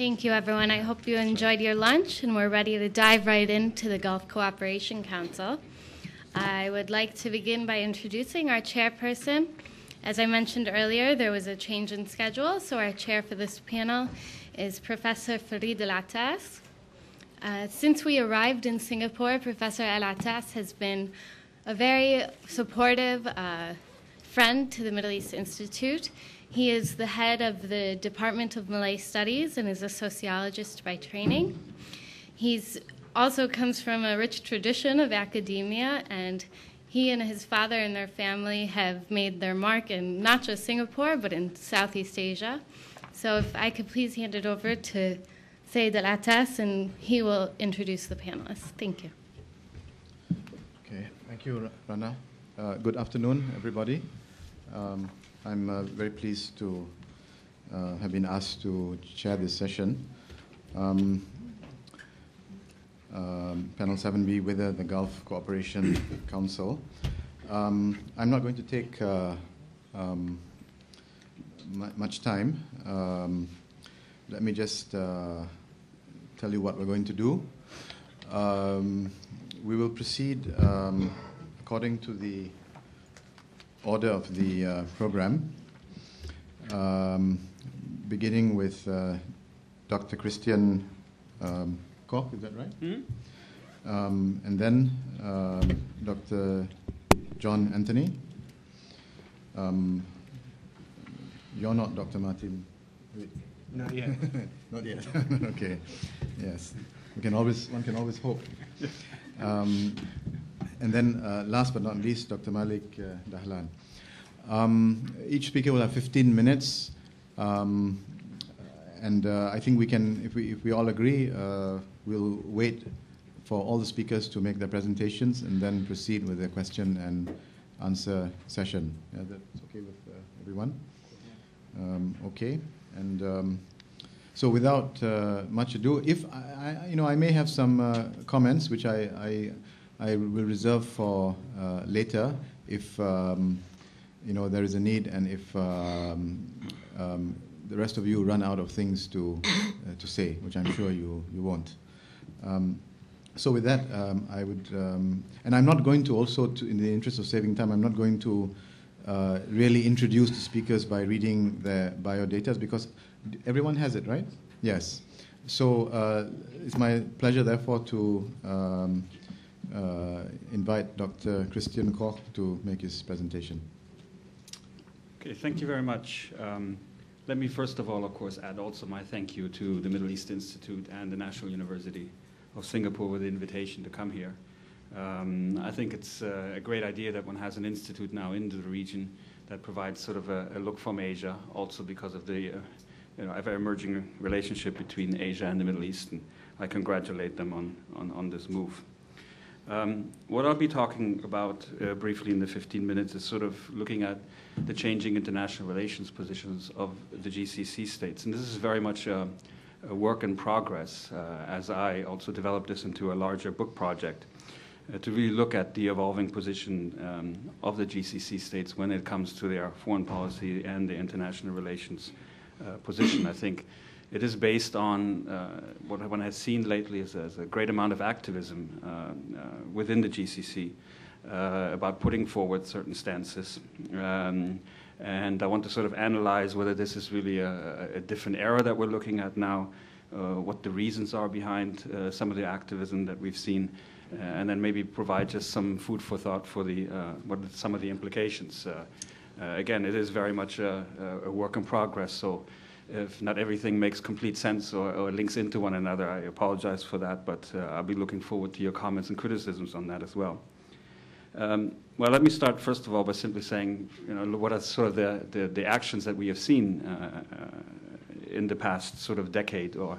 Thank you, everyone. I hope you enjoyed your lunch and we're ready to dive right into the Gulf Cooperation Council. I would like to begin by introducing our chairperson. As I mentioned earlier, there was a change in schedule, so our chair for this panel is Professor Farid Alatas. Uh, since we arrived in Singapore, Professor Alatas has been a very supportive uh, friend to the Middle East Institute. He is the head of the Department of Malay Studies and is a sociologist by training. He's also comes from a rich tradition of academia, and he and his father and their family have made their mark in not just Singapore, but in Southeast Asia. So if I could please hand it over to Alatas, and he will introduce the panelists. Thank you. Okay, thank you, Rana. Uh, good afternoon, everybody. Um, I'm uh, very pleased to uh, have been asked to chair this session. Um, um, panel 7B with the Gulf Cooperation Council. Um, I'm not going to take uh, um, much time. Um, let me just uh, tell you what we're going to do. Um, we will proceed according to the order of the uh, program, um, beginning with uh, Dr. Christian um, Koch, is that right? Mm-hmm. Um, and then um, Dr. John Anthony. Um, you're not Dr. Martin. Not yet. Not yet. okay. Yes. We can always, one can always hope. And then, uh, last but not least, Dr. Malik uh, Dahlan. Um, each speaker will have 15 minutes, um, and uh, I think we can, if we if we all agree, uh, we'll wait for all the speakers to make their presentations and then proceed with the question and answer session. Yeah, that's okay with uh, everyone. Um, okay. And um, so, without uh, much ado, if I, I, you know, I may have some comments which I, I, I, will reserve for uh, later if um, you know there is a need, and if um, um, the rest of you run out of things to uh, to say, which I'm sure you you won't. Um, so with that, um, I would, and I'm not going to also, to, in the interest of saving time, I'm not going to uh, really introduce the speakers by reading their biodatas because everyone has it, right? Yes. So uh, it's my pleasure, therefore, to um, invite Dr. Christian Koch to make his presentation. Okay, thank you very much. Um, let me first of all, of course, add also my thank you to the Middle East Institute and the National University of Singapore with the invitation to come here. Um, I think it's uh, a great idea that one has an institute now in the region that provides sort of a, a look from Asia, also because of the uh, you know, ever emerging relationship between Asia and the Middle East. And I congratulate them on, on, on this move. Um, what I'll be talking about uh, briefly in the 15 minutes is sort of looking at the changing international relations positions of the GCC states. And this is very much a, a work in progress uh, as I also develop this into a larger book project uh, to really look at the evolving position um, of the GCC states when it comes to their foreign policy and the international relations uh, position. I think it is based on uh, what one has seen lately as, as, a great amount of activism uh, uh, within the GCC uh, about putting forward certain stances. Um, and I want to sort of analyze whether this is really a, a different era that we're looking at now, what the reasons are behind some of the activism that we've seen, uh, and then maybe provide just some food for thought for the uh, what some of the implications. Uh, again, it is very much a, a, work in progress, so if not everything makes complete sense or, or links into one another, I apologize for that, but I'll be looking forward to your comments and criticisms on that as well. Um, well, let me start first of all by simply saying, you know, what are sort of the, the, the actions that we have seen uh, uh, in the past sort of decade, or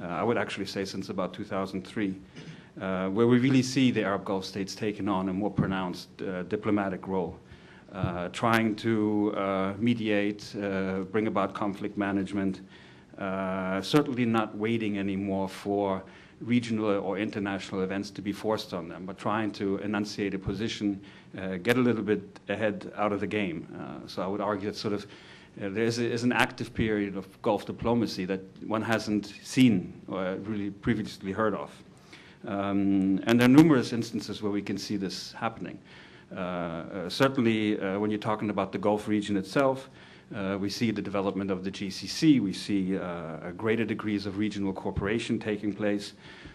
uh, I would actually say since about 2003 uh, where we really see the Arab Gulf states taking on a more pronounced uh, diplomatic role, uh, trying to uh, mediate, uh, bring about conflict management, uh, certainly not waiting anymore for regional or international events to be forced on them, but trying to enunciate a position, get a little bit ahead out of the game. so I would argue that sort of uh, there is, is, an active period of Gulf diplomacy that one hasn't seen or really previously heard of. Um, and there are numerous instances where we can see this happening. Uh, uh, certainly, uh, when you're talking about the Gulf region itself, we see the development of the GCC. We see greater degrees of regional cooperation taking place.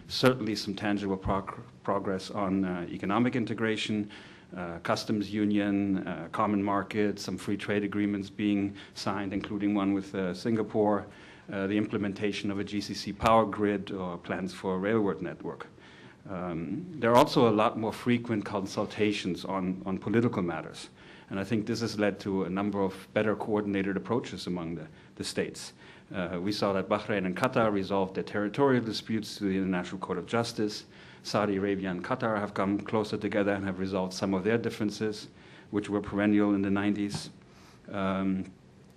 Certainly, some tangible prog progress on economic integration, uh, customs union, uh, common market, some free trade agreements being signed, including one with uh, Singapore, the implementation of a GCC power grid, or plans for a railroad network. Um, there are also a lot more frequent consultations on, on political matters. And I think this has led to a number of better coordinated approaches among the, the states. Uh, we saw that Bahrain and Qatar resolved their territorial disputes through the International Court of Justice. Saudi Arabia and Qatar have come closer together and have resolved some of their differences, which were perennial in the 90s. Um,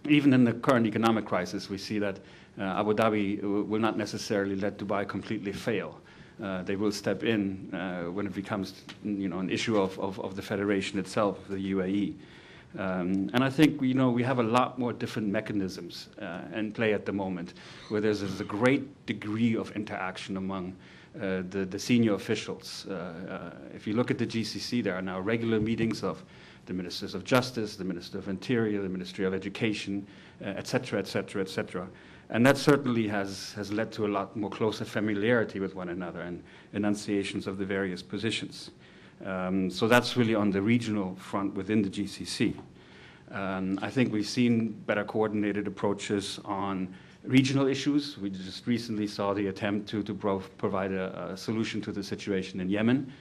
even in the current economic crisis, we see that uh, Abu Dhabi will not necessarily let Dubai completely fail. Uh, they will step in uh, when it becomes you know, an issue of, of, of the federation itself, the UAE. Um, and I think you know we have a lot more different mechanisms uh, in play at the moment, where there's, there's a great degree of interaction among uh, the, the, senior officials. Uh, uh, if you look at the GCC, there are now regular meetings of the ministers of justice, the minister of interior, the ministry of education, et cetera, et cetera, et cetera. And that certainly has, has led to a lot more closer familiarity with one another and enunciations of the various positions. Um, so that's really on the regional front within the GCC. Um, I think we've seen better coordinated approaches on regional issues. We just recently saw the attempt to, to pro provide a, a, solution to the situation in Yemen,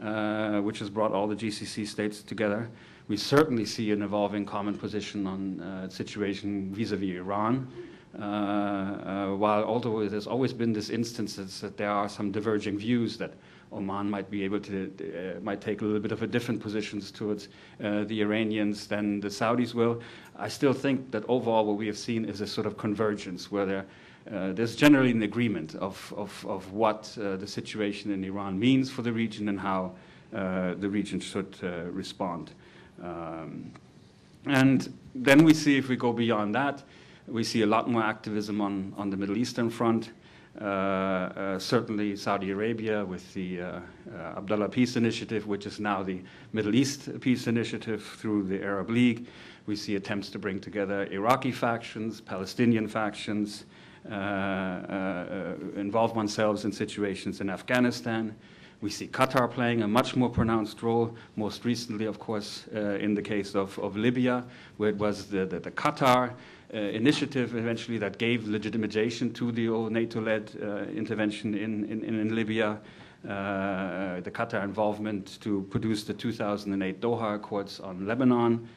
uh, which has brought all the GCC states together. We certainly see an evolving common position on uh, situation vis-a-vis -vis Iran. Uh, uh, while although there's always been this instances that there are some diverging views that Oman might be able to, uh, might take a little bit of a different positions towards uh, the Iranians than the Saudis will. I still think that overall what we have seen is a sort of convergence where there, uh, there's generally an agreement of, of, of what uh, the situation in Iran means for the region and how the region should respond. Um, and then we see if we go beyond that, we see a lot more activism on, on the Middle Eastern front. Uh, uh, certainly Saudi Arabia with the uh, Abdullah Peace Initiative, which is now the Middle East Peace Initiative through the Arab League. We see attempts to bring together Iraqi factions, Palestinian factions, uh, uh, involve oneself in situations in Afghanistan. We see Qatar playing a much more pronounced role, most recently, of course, uh, in the case of, of Libya, where it was the, the, the Qatar uh, initiative eventually that gave legitimation to the old NATO-led uh, intervention in, in, in Libya, uh, the Qatar involvement to produce the 2008 Doha Accords on Lebanon.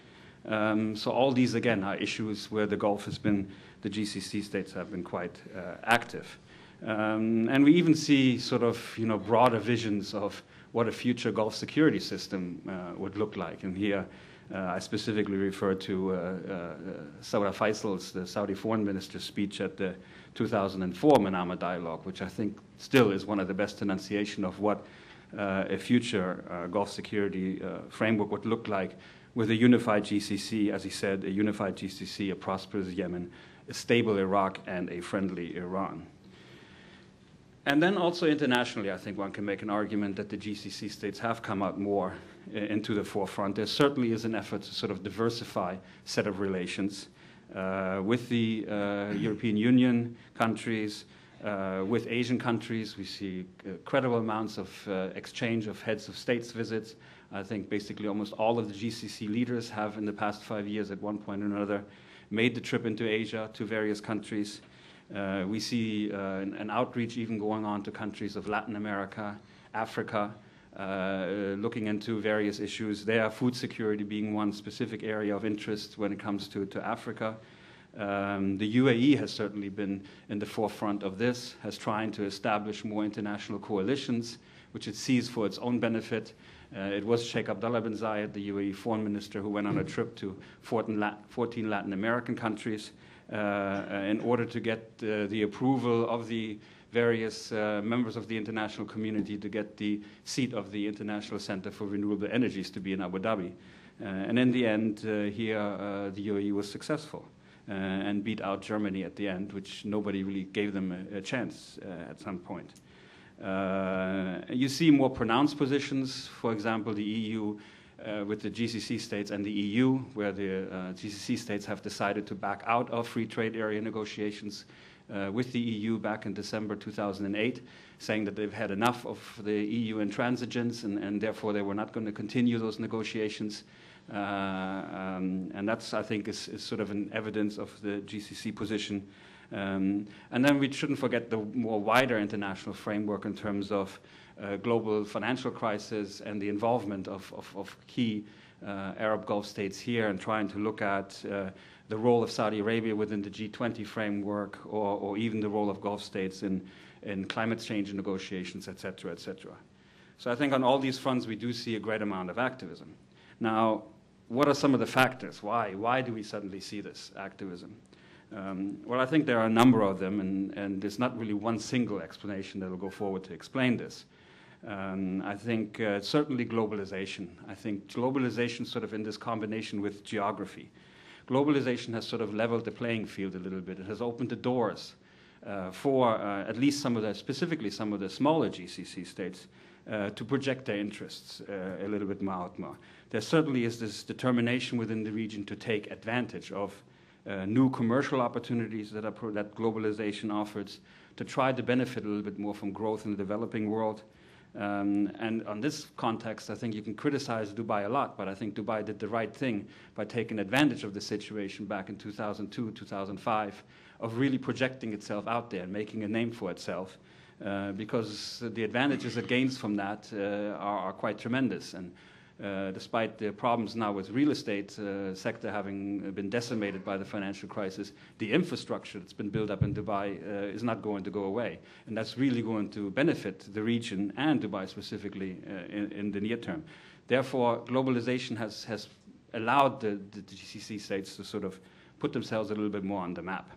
Um, so all these, again, are issues where the Gulf has been, the GCC states have been quite active. Um, and we even see sort of, you know, broader visions of what a future Gulf security system uh, would look like. And here uh, Uh, I specifically refer to uh, uh, uh Saud al-Faisal's, the Saudi foreign minister's speech at the 2004 Manama dialogue, which I think still is one of the best enunciation of what uh, a future Gulf security framework would look like with a unified GCC, as he said, a unified GCC, a prosperous Yemen, a stable Iraq, and a friendly Iran. And then also internationally, I think one can make an argument that the GCC states have come out more into the forefront. There certainly is an effort to sort of diversify set of relations uh, with the uh, European Union countries, uh, with Asian countries. We see uh, credible amounts of uh, exchange of heads of states visits. I think basically almost all of the GCC leaders have in the past five years at one point or another made the trip into Asia to various countries. Uh, we see an, an outreach even going on to countries of Latin America, Africa, uh, looking into various issues there, food security being one specific area of interest when it comes to, to Africa. Um, the UAE has certainly been in the forefront of this, has trying to establish more international coalitions, which it sees for its own benefit. Uh, it was Sheikh Abdullah bin Zayed, the UAE foreign minister, who went on a trip to 14, Lat 14 Latin American countries uh, in order to get uh, the approval of the various uh, members of the international community to get the seat of the International Center for Renewable Energies to be in Abu Dhabi. Uh, and in the end, uh, here, uh, the UAE was successful. uh, and beat out Germany at the end, which nobody really gave them a, a chance at some point. You see more pronounced positions, for example, the EU uh, with the GCC states and the EU, where the uh, GCC states have decided to back out of free trade area negotiations uh, with the EU back in December 2008, saying that they've had enough of the EU intransigence and, and therefore they were not going to continue those negotiations. Uh, um, and that's, I think, is, is, sort of an evidence of the GCC position. Um, and then we shouldn't forget the more wider international framework in terms of uh, global financial crisis and the involvement of, of, of key uh, Arab Gulf states here and trying to look at uh, the role of Saudi Arabia within the G20 framework or, or even the role of Gulf states in, in climate change negotiations, et cetera, et cetera. So I think on all these fronts we do see a great amount of activism. Now, what are some of the factors? Why? Why do we suddenly see this activism? Um, well, I think there are a number of them, and, and there's not really one single explanation that will go forward to explain this. Um, I think uh, certainly globalization. I think globalization, sort of in this combination with geography, globalization has sort of leveled the playing field a little bit. It has opened the doors uh, for uh, at least some of the, specifically some of the smaller GCC states, uh, to project their interests uh, a little bit more out more. There certainly is this determination within the region to take advantage of uh, new commercial opportunities that, that globalization offers, to try to benefit a little bit more from growth in the developing world. Um, and on this context, I think you can criticize Dubai a lot, but I think Dubai did the right thing by taking advantage of the situation back in 2002, 2005, of really projecting itself out there and making a name for itself, uh, because the advantages it gains from that uh, are, are, quite tremendous. And despite the problems now with real estate uh, sector having been decimated by the financial crisis, the infrastructure that's been built up in Dubai uh, is not going to go away, and that's really going to benefit the region and Dubai specifically uh, in, in, the near term. Therefore, globalization has has allowed the, the, GCC states to sort of put themselves a little bit more on the map.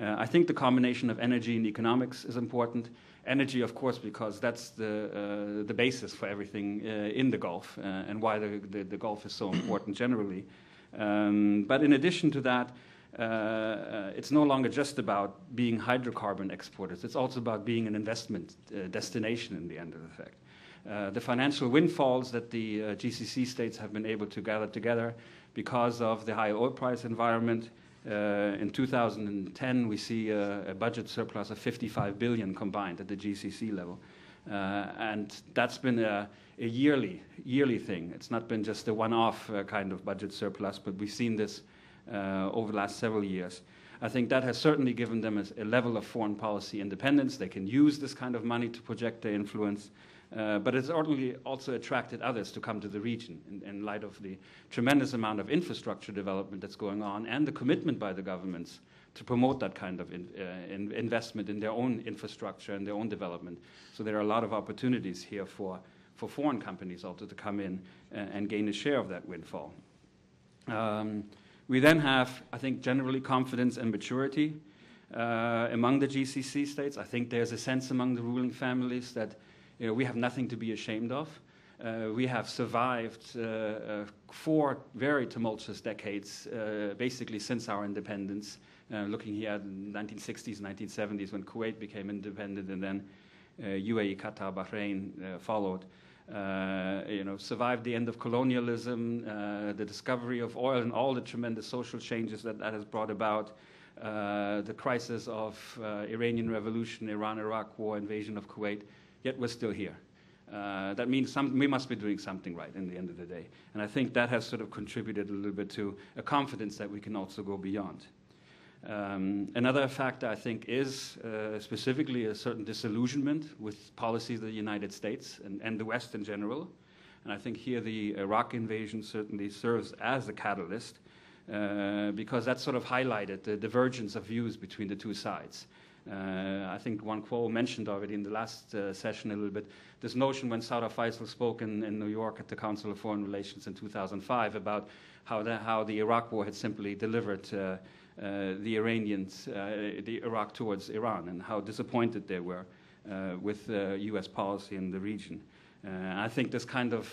Uh, I think the combination of energy and economics is important. Energy, of course, because that's the, uh, the basis for everything uh, in the Gulf uh, and why the, the, the, Gulf is so important generally. Um, but in addition to that, uh, uh, it's no longer just about being hydrocarbon exporters. It's also about being an investment uh, destination in the end of the fact. the financial windfalls that the GCC states have been able to gather together because of the high oil price environment uh, in 2010, we see a, budget surplus of 55 billion combined at the GCC level, uh, and that's been a, yearly yearly thing. It's not been just a one-off uh, kind of budget surplus, but we've seen this uh, over the last several years. I think that has certainly given them a level of foreign policy independence. They can use this kind of money to project their influence. Uh, but it's also attracted others to come to the region in, in, light of the tremendous amount of infrastructure development that's going on and the commitment by the governments to promote that kind of in, uh, in investment in their own infrastructure and their own development. So there are a lot of opportunities here for, for foreign companies also to come in and, and gain a share of that windfall. Um, we then have, I think, generally confidence and maturity uh, among the GCC states. I think there's a sense among the ruling families that you know, we have nothing to be ashamed of. Uh, we have survived uh, uh, four very tumultuous decades, uh, basically since our independence. Uh, looking here at the 1960s, 1970s, when Kuwait became independent, and then UAE, uh, Qatar, Bahrain followed. you know, survived the end of colonialism, the discovery of oil, and all the tremendous social changes that that has brought about. the crisis of Iranian Revolution, Iran-Iraq War, invasion of Kuwait yet we're still here. Uh, that means some, we must be doing something right in the end of the day. And I think that has sort of contributed a little bit to a confidence that we can also go beyond. Um, another factor, I think, is uh, specifically a certain disillusionment with policies of the United States and, and, the West in general. And I think here the Iraq invasion certainly serves as a catalyst uh, because that sort of highlighted the divergence of views between the two sides. Uh, I think Juan Cole mentioned already in the last uh, session a little bit this notion when Saud al-Faisal spoke in, in, New York at the Council of Foreign Relations in 2005 about how the, how the Iraq War had simply delivered uh, uh the Iranians, uh, the Iraq towards Iran, and how disappointed they were uh, with U.S. policy in the region. I think this kind of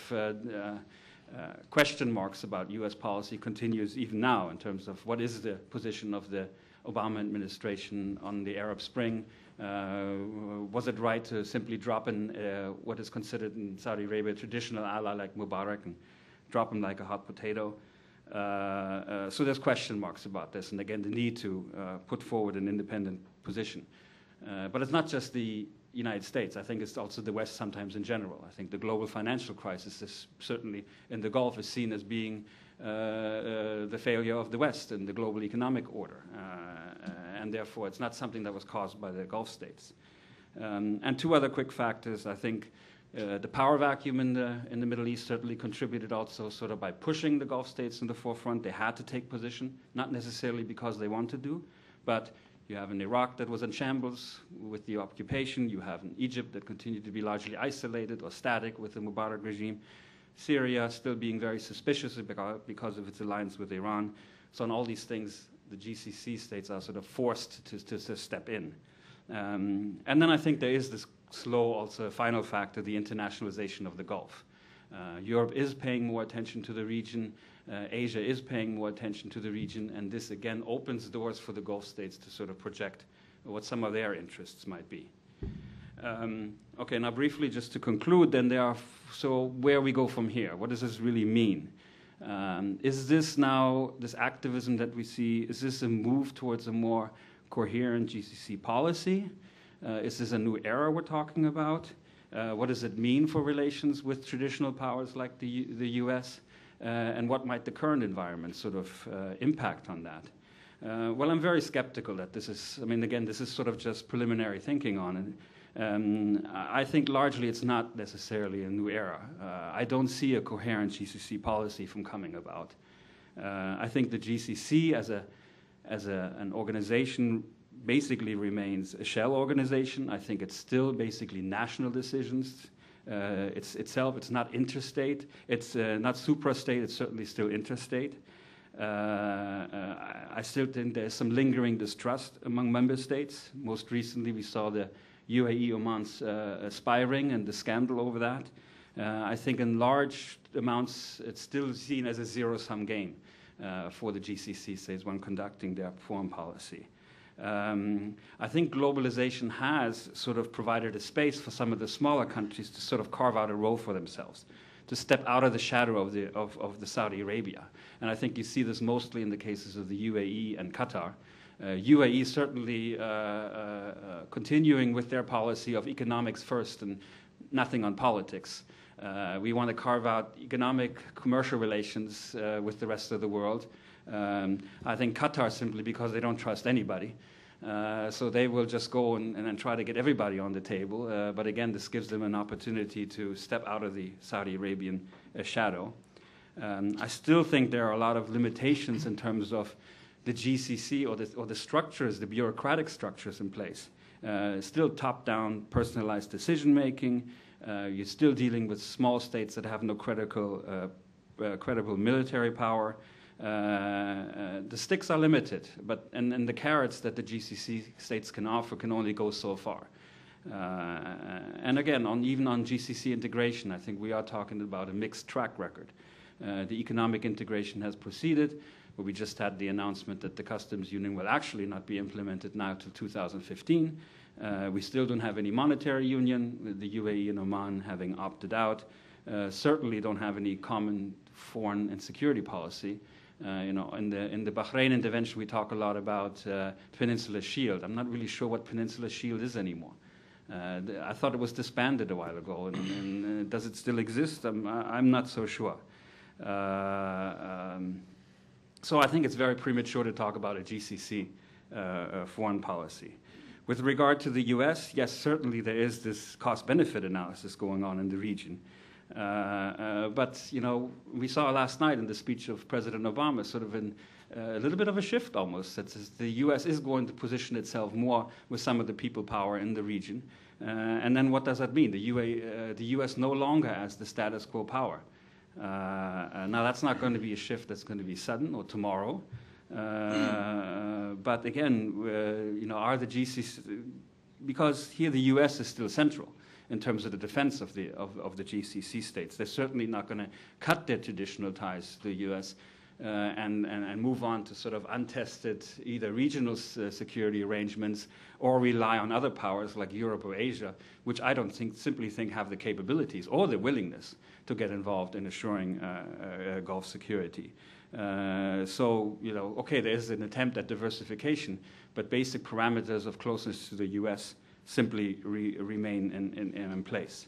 question marks about U.S. policy continues even now in terms of what is the position of the Obama administration on the Arab Spring. Uh, was it right to simply drop in uh, what is considered in Saudi Arabia a traditional ally like Mubarak and drop him like a hot potato? Uh, uh, so there's question marks about this, and again, the need to uh, put forward an independent position. but it's not just the United States. I think it's also the West sometimes in general. I think the global financial crisis is certainly in the Gulf is seen as being uh, uh, the failure of the West and the global economic order. Uh, and therefore, it's not something that was caused by the Gulf states. Um, and two other quick factors. I think uh, the power vacuum in the, in the Middle East certainly contributed also sort of by pushing the Gulf states in the forefront. They had to take position, not necessarily because they wanted to, but you have an Iraq that was in shambles with the occupation. You have an Egypt that continued to be largely isolated or static with the Mubarak regime. Syria still being very suspicious because of its alliance with Iran. So, on all these things, the GCC states are sort of forced to, to, to step in. Um, and then I think there is this slow, also final factor the internationalization of the Gulf. Uh, Europe is paying more attention to the region. Uh, Asia is paying more attention to the region, and this again opens doors for the Gulf states to sort of project what some of their interests might be. Um, okay, now briefly, just to conclude, then there are so where we go from here. What does this really mean? Um, is this now this activism that we see? Is this a move towards a more coherent GCC policy? Uh, is this a new era we're talking about? Uh, what does it mean for relations with traditional powers like the, U- the U.S.? Uh, and what might the current environment sort of uh, impact on that? Uh, well, I'm very skeptical that this is, I mean, again, this is sort of just preliminary thinking on it. Um, I think largely it's not necessarily a new era. Uh, I don't see a coherent GCC policy from coming about. Uh, I think the GCC as, a, as a, an organization basically remains a shell organization. I think it's still basically national decisions. Uh, it's itself, it's not interstate. It's uh, not suprastate. It's certainly still interstate. Uh, uh, I still think there's some lingering distrust among member states. Most recently, we saw the UAE Oman's uh, and the scandal over that. I think in large amounts, it's still seen as a zero sum game for the GCC states when conducting their foreign policy. Um, I think globalization has sort of provided a space for some of the smaller countries to sort of carve out a role for themselves, to step out of the shadow of the, of, of the Saudi Arabia. And I think you see this mostly in the cases of the UAE and Qatar. Uh, UAE certainly uh, uh, uh, continuing with their policy of economics first and nothing on politics. Uh, we want to carve out economic, commercial relations uh, with the rest of the world. Um, I think Qatar simply because they don't trust anybody. Uh, so they will just go and, and, try to get everybody on the table. Uh, but again, this gives them an opportunity to step out of the Saudi Arabian uh, shadow. Um, I still think there are a lot of limitations in terms of the GCC or the, or the structures, the bureaucratic structures in place. Uh, still top down, personalized decision making. Uh, you're still dealing with small states that have no critical, uh, credible military power. Uh, uh, the sticks are limited, but and, and the carrots that the GCC states can offer can only go so far. Uh, and again, on, even on GCC integration, I think we are talking about a mixed track record. Uh, the economic integration has proceeded, but we just had the announcement that the customs union will actually not be implemented now till 2015. Uh, we still don't have any monetary union, the UAE and Oman having opted out. Uh, certainly don't have any common foreign and security policy. Uh, you know, in the in the Bahrain intervention, we talk a lot about uh, Peninsula Shield. I'm not really sure what Peninsula Shield is anymore. Uh, I thought it was disbanded a while ago, and, and uh, does it still exist? I'm I'm not so sure. Uh, um, so I think it's very premature to talk about a GCC uh, foreign policy. With regard to the U.S., yes, certainly there is this cost-benefit analysis going on in the region. Uh, uh, but you know, we saw last night in the speech of President Obama sort of an, uh, a little bit of a shift almost. That the U.S. is going to position itself more with some of the people power in the region. and then what does that mean? The, UA, the U.S. no longer has the status quo power. Now that's not going to be a shift that's going to be sudden or tomorrow. Uh, but again, uh, you know, are the GCC because here the U.S. is still central in terms of the defense of the, of, of the GCC states. They're certainly not going to cut their traditional ties to the U.S. Uh, and, and, and, move on to sort of untested either regional uh, security arrangements or rely on other powers like Europe or Asia, which I don't think, simply think have the capabilities or the willingness to get involved in assuring uh, uh Gulf security. Uh, so, you know, okay, there's an attempt at diversification, but basic parameters of closeness to the U.S. simply re remain in, in, in place.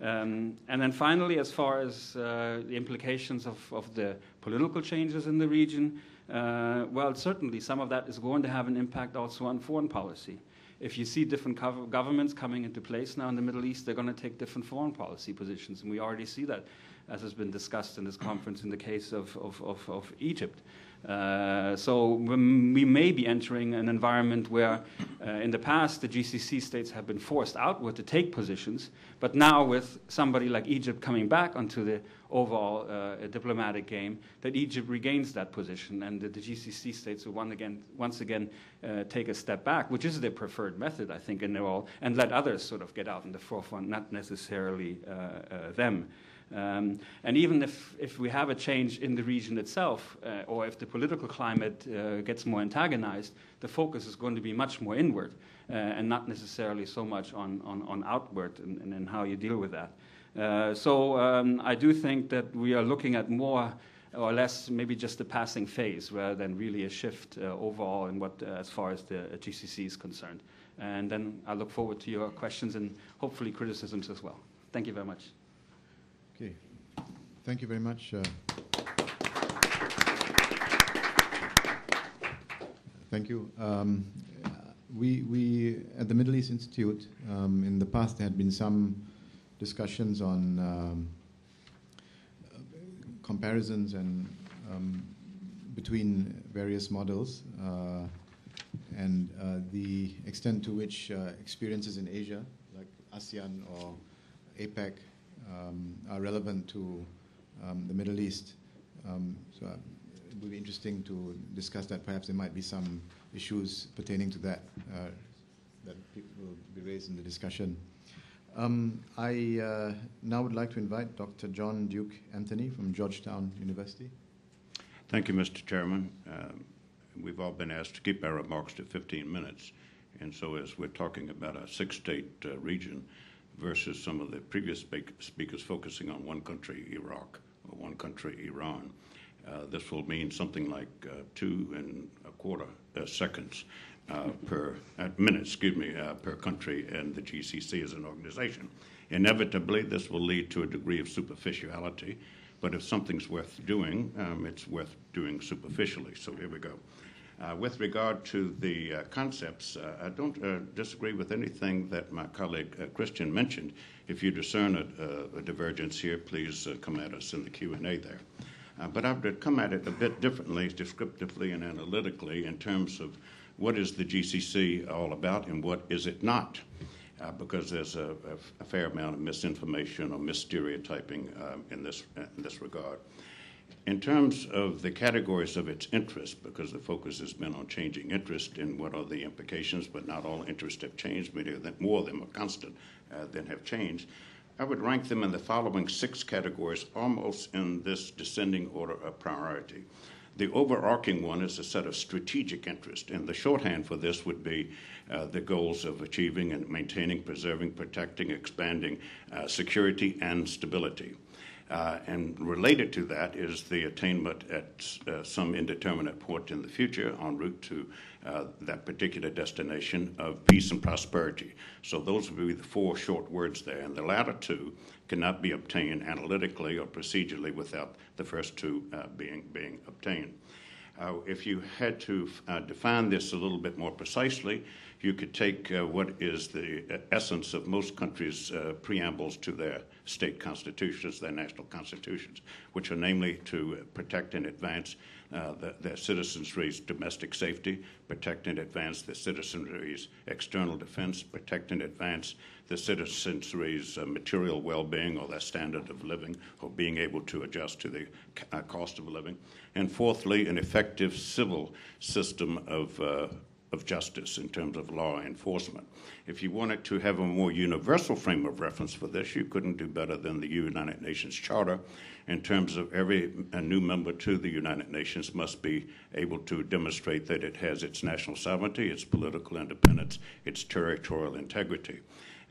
Um, and then finally, as far as uh, the implications of, of, the political changes in the region, uh, well, certainly some of that is going to have an impact also on foreign policy. If you see different governments coming into place now in the Middle East, they're going to take different foreign policy positions, and we already see that, as has been discussed in this conference in the case of, of, of, of Egypt. Uh, so we may be entering an environment where, uh, in the past, the GCC states have been forced outward to take positions, but now with somebody like Egypt coming back onto the overall uh, diplomatic game, that Egypt regains that position, and the, the GCC states will again, once again uh, take a step back, which is their preferred method, I think, in their all, and let others sort of get out in the forefront, not necessarily uh, them. Um, and even if, if we have a change in the region itself, uh, or if the political climate uh, gets more antagonized, the focus is going to be much more inward uh, and not necessarily so much on, on, on outward and, and, how you deal with that. Uh, so um, I do think that we are looking at more or less maybe just a passing phase rather than really a shift uh, overall in what, uh, as far as the GCC is concerned. And then I look forward to your questions and hopefully criticisms as well. Thank you very much. Thank you very much. Uh, thank you. Um, we, we, at the Middle East Institute, um, in the past there had been some discussions on um, comparisons and um, between various models uh, and uh, the extent to which uh, experiences in Asia, like ASEAN or APEC, um, are relevant to um, the Middle East. Um, so uh, it would be interesting to discuss that. Perhaps there might be some issues pertaining to that uh, that will be raised in the discussion. Um, I uh, now would like to invite Dr. John Duke Anthony from Georgetown University. Thank you, Mr. Chairman. Um, we've all been asked to keep our remarks to 15 minutes, and so as we're talking about a six-state uh, region, versus some of the previous speakers focusing on one country, Iraq, or one country, Iran. Uh, this will mean something like uh, two and a quarter uh, seconds uh, per uh, minutes, excuse me, uh, per country and the GCC as an organization. Inevitably, this will lead to a degree of superficiality, but if something's worth doing, um, it's worth doing superficially. So here we go. Uh, with regard to the uh, concepts, uh, I don't uh, disagree with anything that my colleague uh, Christian mentioned. If you discern a, a divergence here, please uh, come at us in the Q&A there. but I would come at it a bit differently, descriptively and analytically, in terms of what is the GCC all about and what is it not. because there's a, a, fair amount of misinformation or misstereotyping um, in, this, in this regard. In terms of the categories of its interest, because the focus has been on changing interest and what are the implications, but not all interests have changed, many of them, more of them are constant uh, than have changed. I would rank them in the following six categories, almost in this descending order of priority. The overarching one is a set of strategic interest, and the shorthand for this would be uh, the goals of achieving and maintaining, preserving, protecting, expanding uh, security and stability. Uh, and related to that is the attainment at uh, some indeterminate point in the future en route to uh, that particular destination of peace and prosperity. So those would be the four short words there. And the latter two cannot be obtained analytically or procedurally without the first two uh, being, being obtained. Uh, if you had to uh, define this a little bit more precisely, you could take what is the essence of most countries' preambles to their state constitutions, their national constitutions, which are namely to protect and advance uh, the, their citizenry's domestic safety, protect and advance the citizenry's external defense, protect and advance the citizenry's uh, material well being or their standard of living or being able to adjust to the uh, cost of living. And fourthly, an effective civil system of uh, of justice in terms of law enforcement. If you wanted to have a more universal frame of reference for this, you couldn't do better than the United Nations Charter in terms of every new member to the United Nations must be able to demonstrate that it has its national sovereignty, its political independence, its territorial integrity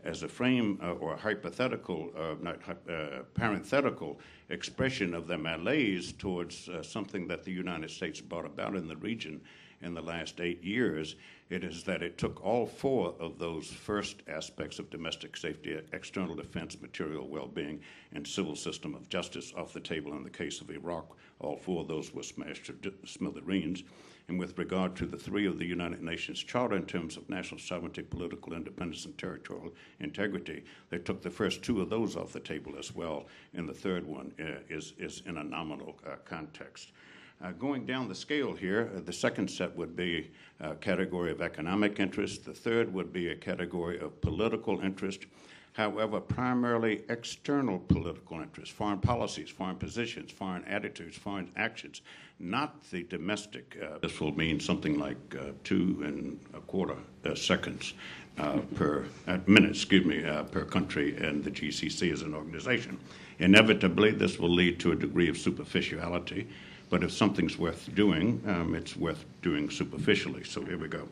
as a frame uh, or a hypothetical, uh, not uh, parenthetical expression of their malaise towards uh, something that the United States brought about in the region in the last eight years, it is that it took all four of those first aspects of domestic safety, external defense, material well being, and civil system of justice off the table in the case of Iraq. All four of those were smashed to smithereens. And with regard to the three of the United Nations Charter in terms of national sovereignty, political independence, and territorial integrity, they took the first two of those off the table as well. And the third one uh, is, is in a nominal uh, context. Uh, going down the scale here, uh, the second set would be a category of economic interest. The third would be a category of political interest. However, primarily external political interests, foreign policies, foreign positions, foreign attitudes, foreign actions, not the domestic. Uh, this will mean something like uh, two and a quarter uh, seconds uh, per minute, excuse me, per country and the GCC as an organization. Inevitably, this will lead to a degree of superficiality but if something's worth doing, um, it's worth doing superficially. So here we go.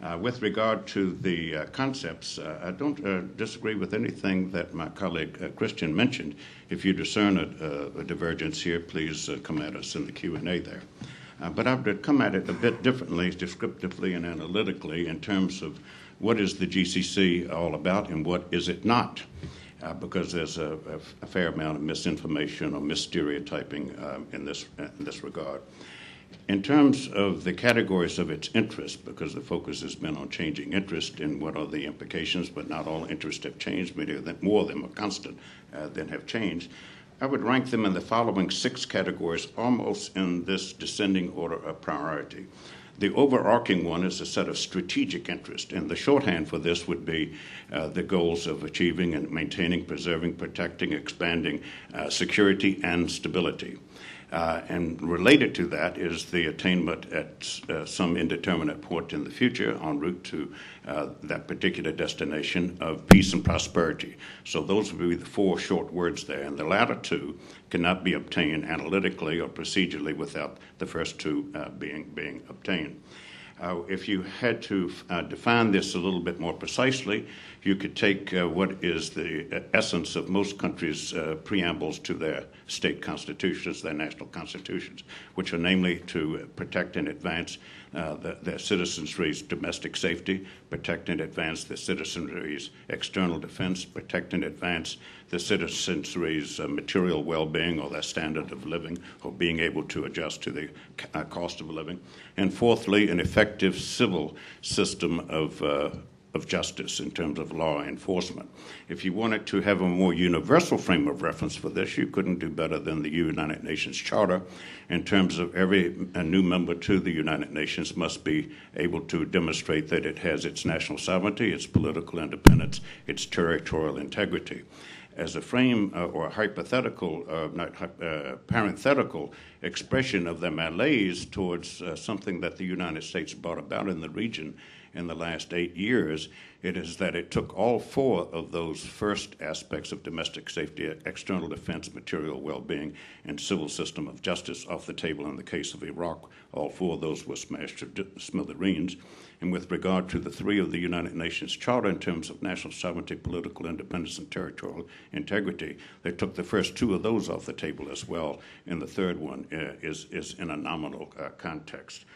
Uh, with regard to the uh, concepts, uh, I don't uh, disagree with anything that my colleague uh, Christian mentioned. If you discern a, a divergence here, please uh, come at us in the Q&A there. but I would come at it a bit differently, descriptively and analytically, in terms of what is the GCC all about and what is it not uh, because there's a, a, fair amount of misinformation or misstereotyping um, in, this, in this regard. In terms of the categories of its interest, because the focus has been on changing interest and what are the implications, but not all interests have changed, many of them, more of them are constant uh, than have changed. I would rank them in the following six categories, almost in this descending order of priority. The overarching one is a set of strategic interest, and the shorthand for this would be uh, the goals of achieving and maintaining, preserving, protecting, expanding uh, security and stability. Uh, and related to that is the attainment at uh, some indeterminate point in the future en route to uh, that particular destination of peace and prosperity. So those would be the four short words there. And the latter two cannot be obtained analytically or procedurally without the first two uh, being, being obtained. Uh, if you had to uh, define this a little bit more precisely, you could take uh, what is the essence of most countries' uh, preambles to their state constitutions, their national constitutions, which are namely to protect and advance uh, the, their citizenry's domestic safety, protect and advance the citizenry's external defense, protect and advance the citizenry's uh, material well being or their standard of living or being able to adjust to the uh, cost of living. And fourthly, an effective civil system of uh, of justice in terms of law enforcement. If you wanted to have a more universal frame of reference for this, you couldn't do better than the United Nations Charter in terms of every new member to the United Nations must be able to demonstrate that it has its national sovereignty, its political independence, its territorial integrity as a frame uh, or a hypothetical, uh, not uh, parenthetical expression of their malaise towards uh, something that the United States brought about in the region in the last eight years, it is that it took all four of those first aspects of domestic safety, external defense, material well being, and civil system of justice off the table in the case of Iraq. All four of those were smashed to smithereens. And with regard to the three of the United Nations Charter in terms of national sovereignty, political independence, and territorial integrity, they took the first two of those off the table as well. And the third one uh, is, is in a nominal uh, context.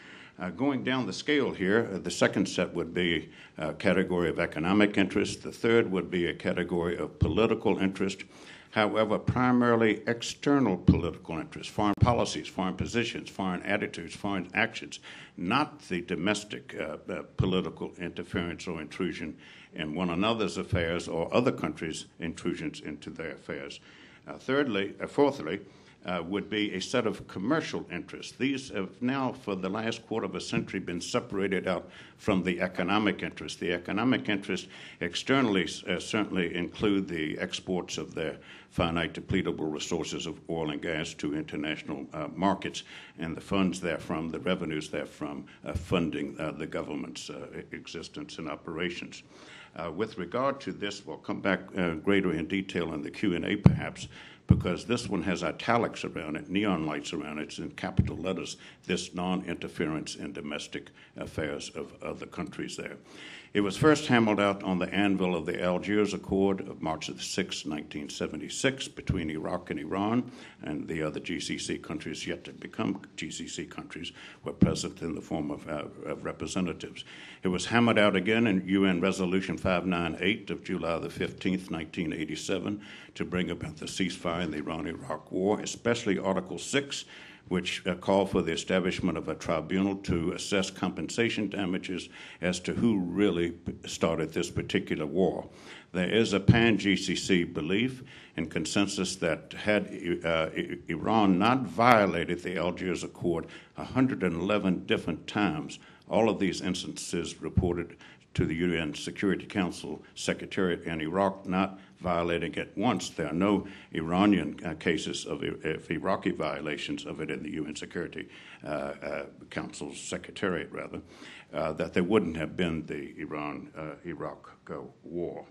Uh, going down the scale here, uh, the second set would be a category of economic interest. The third would be a category of political interest. However, primarily external political interests, foreign policies, foreign positions, foreign attitudes, foreign actions, not the domestic uh, uh, political interference or intrusion in one another's affairs or other countries' intrusions into their affairs. Uh, thirdly, uh, fourthly, uh, would be a set of commercial interests. These have now, for the last quarter of a century, been separated out from the economic interests. The economic interests externally uh, certainly include the exports of their finite depletable resources of oil and gas to international uh, markets, and the funds therefrom, the revenues therefrom, uh, funding uh, the government's uh, existence and operations. With regard to this, we'll come back greater in detail in the Q&A perhaps, because this one has italics around it, neon lights around it, it's in capital letters, this non-interference in domestic affairs of other countries there. It was first hammered out on the anvil of the Algiers Accord of March 6, 1976, between Iraq and Iran, and the other GCC countries yet to become GCC countries were present in the form of, uh, of representatives. It was hammered out again in UN Resolution 598 of July the 15th, 1987, to bring about the ceasefire in the Iran-Iraq War, especially Article 6, which uh, call for the establishment of a tribunal to assess compensation damages as to who really started this particular war. There is a pan GCC belief and consensus that had uh, Iran not violated the Algiers Accord 111 different times, all of these instances reported to the UN Security Council Secretariat in Iraq, not violating it once. There are no Iranian uh, cases of, of, Iraqi violations of it in the UN Security uh, uh, Council's Secretariat, rather, uh, that there wouldn't have been the Iran uh, Iraq war.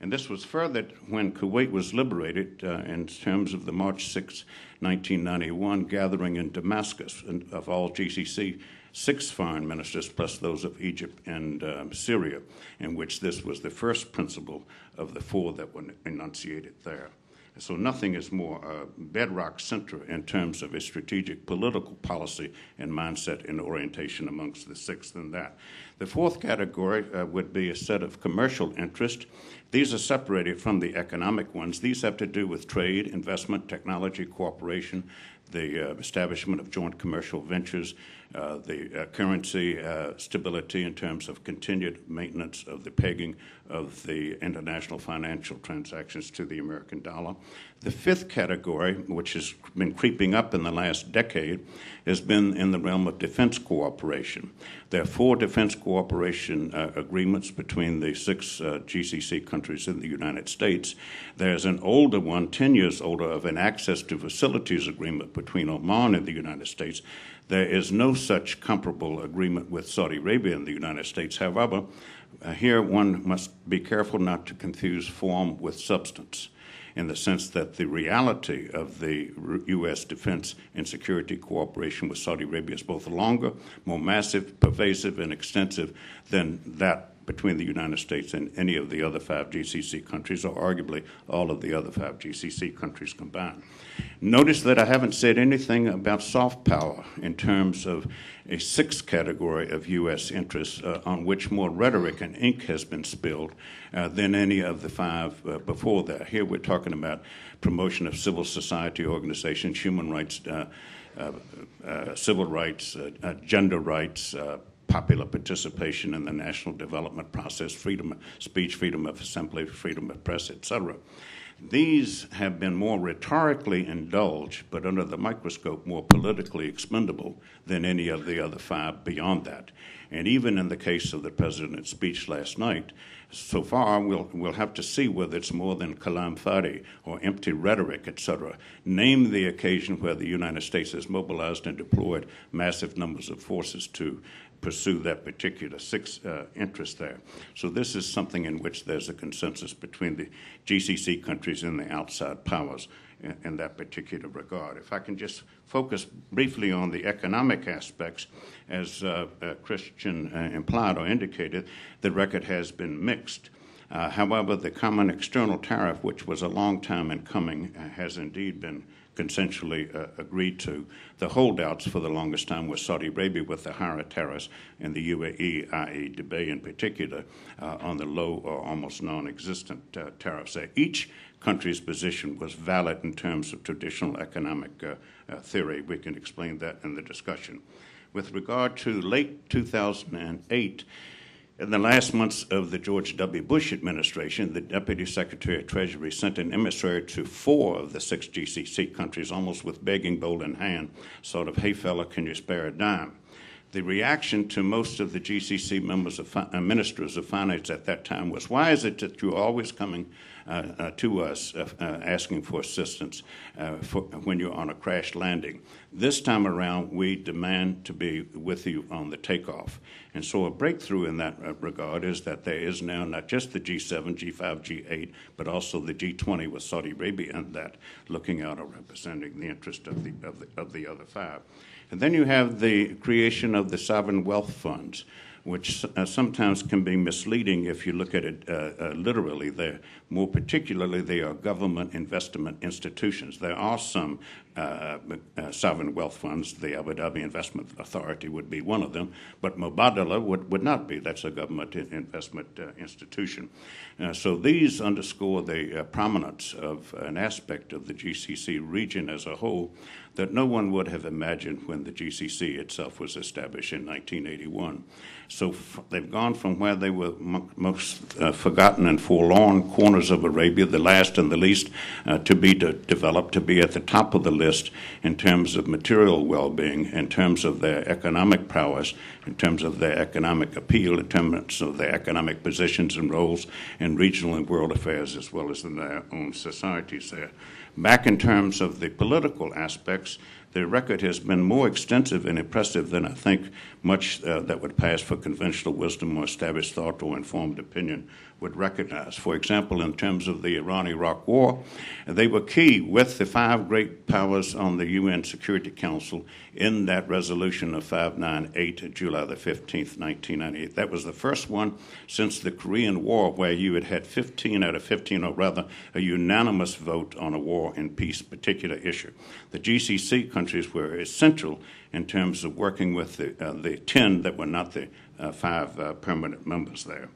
And this was furthered when Kuwait was liberated in terms of the March 6, 1991 gathering in Damascus of all GCC six foreign ministers, plus those of Egypt and um, Syria, in which this was the first principle of the four that were enunciated there. So nothing is more uh, bedrock center in terms of a strategic political policy and mindset and orientation amongst the six than that. The fourth category uh, would be a set of commercial interest. These are separated from the economic ones. These have to do with trade, investment, technology, cooperation, the uh, establishment of joint commercial ventures, uh, the uh, currency uh, stability in terms of continued maintenance of the pegging of the international financial transactions to the American dollar. The fifth category, which has been creeping up in the last decade, has been in the realm of defense cooperation. There are four defense cooperation uh, agreements between the six uh, GCC countries in the United States. There's an older one, 10 years older, of an access to facilities agreement between Oman and the United States there is no such comparable agreement with Saudi Arabia and the United States. However, uh, here one must be careful not to confuse form with substance in the sense that the reality of the U.S. defense and security cooperation with Saudi Arabia is both longer, more massive, pervasive, and extensive than that between the United States and any of the other five GCC countries, or arguably all of the other five GCC countries combined. Notice that I haven't said anything about soft power in terms of a sixth category of U.S. interests uh, on which more rhetoric and ink has been spilled uh, than any of the five uh, before that. Here we're talking about promotion of civil society organizations, human rights, uh, uh, uh, civil rights, gender rights, popular participation in the national development process, freedom of speech, freedom of assembly, freedom of press, etc. These have been more rhetorically indulged, but under the microscope more politically expendable than any of the other five beyond that. And even in the case of the president's speech last night, so far we'll, we'll have to see whether it's more than kalam fadi or empty rhetoric, etc. Name the occasion where the United States has mobilized and deployed massive numbers of forces to pursue that particular six uh, interest there. So this is something in which there's a consensus between the GCC countries and the outside powers in, in that particular regard. If I can just focus briefly on the economic aspects, as uh, uh, Christian uh, implied or indicated, the record has been mixed. Uh, however, the common external tariff, which was a long time in coming, uh, has indeed been consensually uh, agreed to. The holdouts for the longest time were Saudi Arabia with the higher tariffs and the UAE, i.e., Dubai in particular, uh, on the low or almost non existent uh, tariffs. Each country's position was valid in terms of traditional economic uh, uh, theory. We can explain that in the discussion. With regard to late 2008, In the last months of the George W. Bush administration, the Deputy Secretary of Treasury sent an emissary to four of the six GCC countries, almost with begging bowl in hand, sort of, hey fella, can you spare a dime? The reaction to most of the GCC members of uh, ministers of finance at that time was, why is it that you're always coming to us uh, asking for assistance for when you're on a crash landing. This time around, we demand to be with you on the takeoff. And so, a breakthrough in that regard is that there is now not just the G7, G5, G8, but also the G20 with Saudi Arabia and that looking out or representing the interest of the, of the, of the other five. And then you have the creation of the sovereign wealth funds which uh, sometimes can be misleading if you look at it uh, uh, literally. They're, more particularly, they are government investment institutions. There are some uh, uh, sovereign wealth funds. The Abu Dhabi Investment Authority would be one of them, but Mubadala would, would not be. That's a government investment uh, institution. so these underscore the prominence of an aspect of the GCC region as a whole that no one would have imagined when the GCC itself was established in 1981. So f- they've gone from where they were m- most uh, forgotten and forlorn corners of Arabia, the last and the least, uh, to be de- developed, to be at the top of the list in terms of material well being, in terms of their economic prowess, in terms of their economic appeal, in terms of their economic positions and roles in regional and world affairs, as well as in their own societies there. Back in terms of the political aspects, the record has been more extensive and impressive than I think much uh, that would pass for conventional wisdom or established thought or informed opinion would recognize. For example, in terms of the Iran Iraq War, they were key with the five great powers on the UN Security Council in that resolution of 598, July the 15th, 1998. That was the first one since the Korean War where you had had 15 out of 15, or rather a unanimous vote on a war and peace particular issue. The GCC countries were essential in terms of working with the, uh, the 10 that were not the uh, five uh, permanent members there.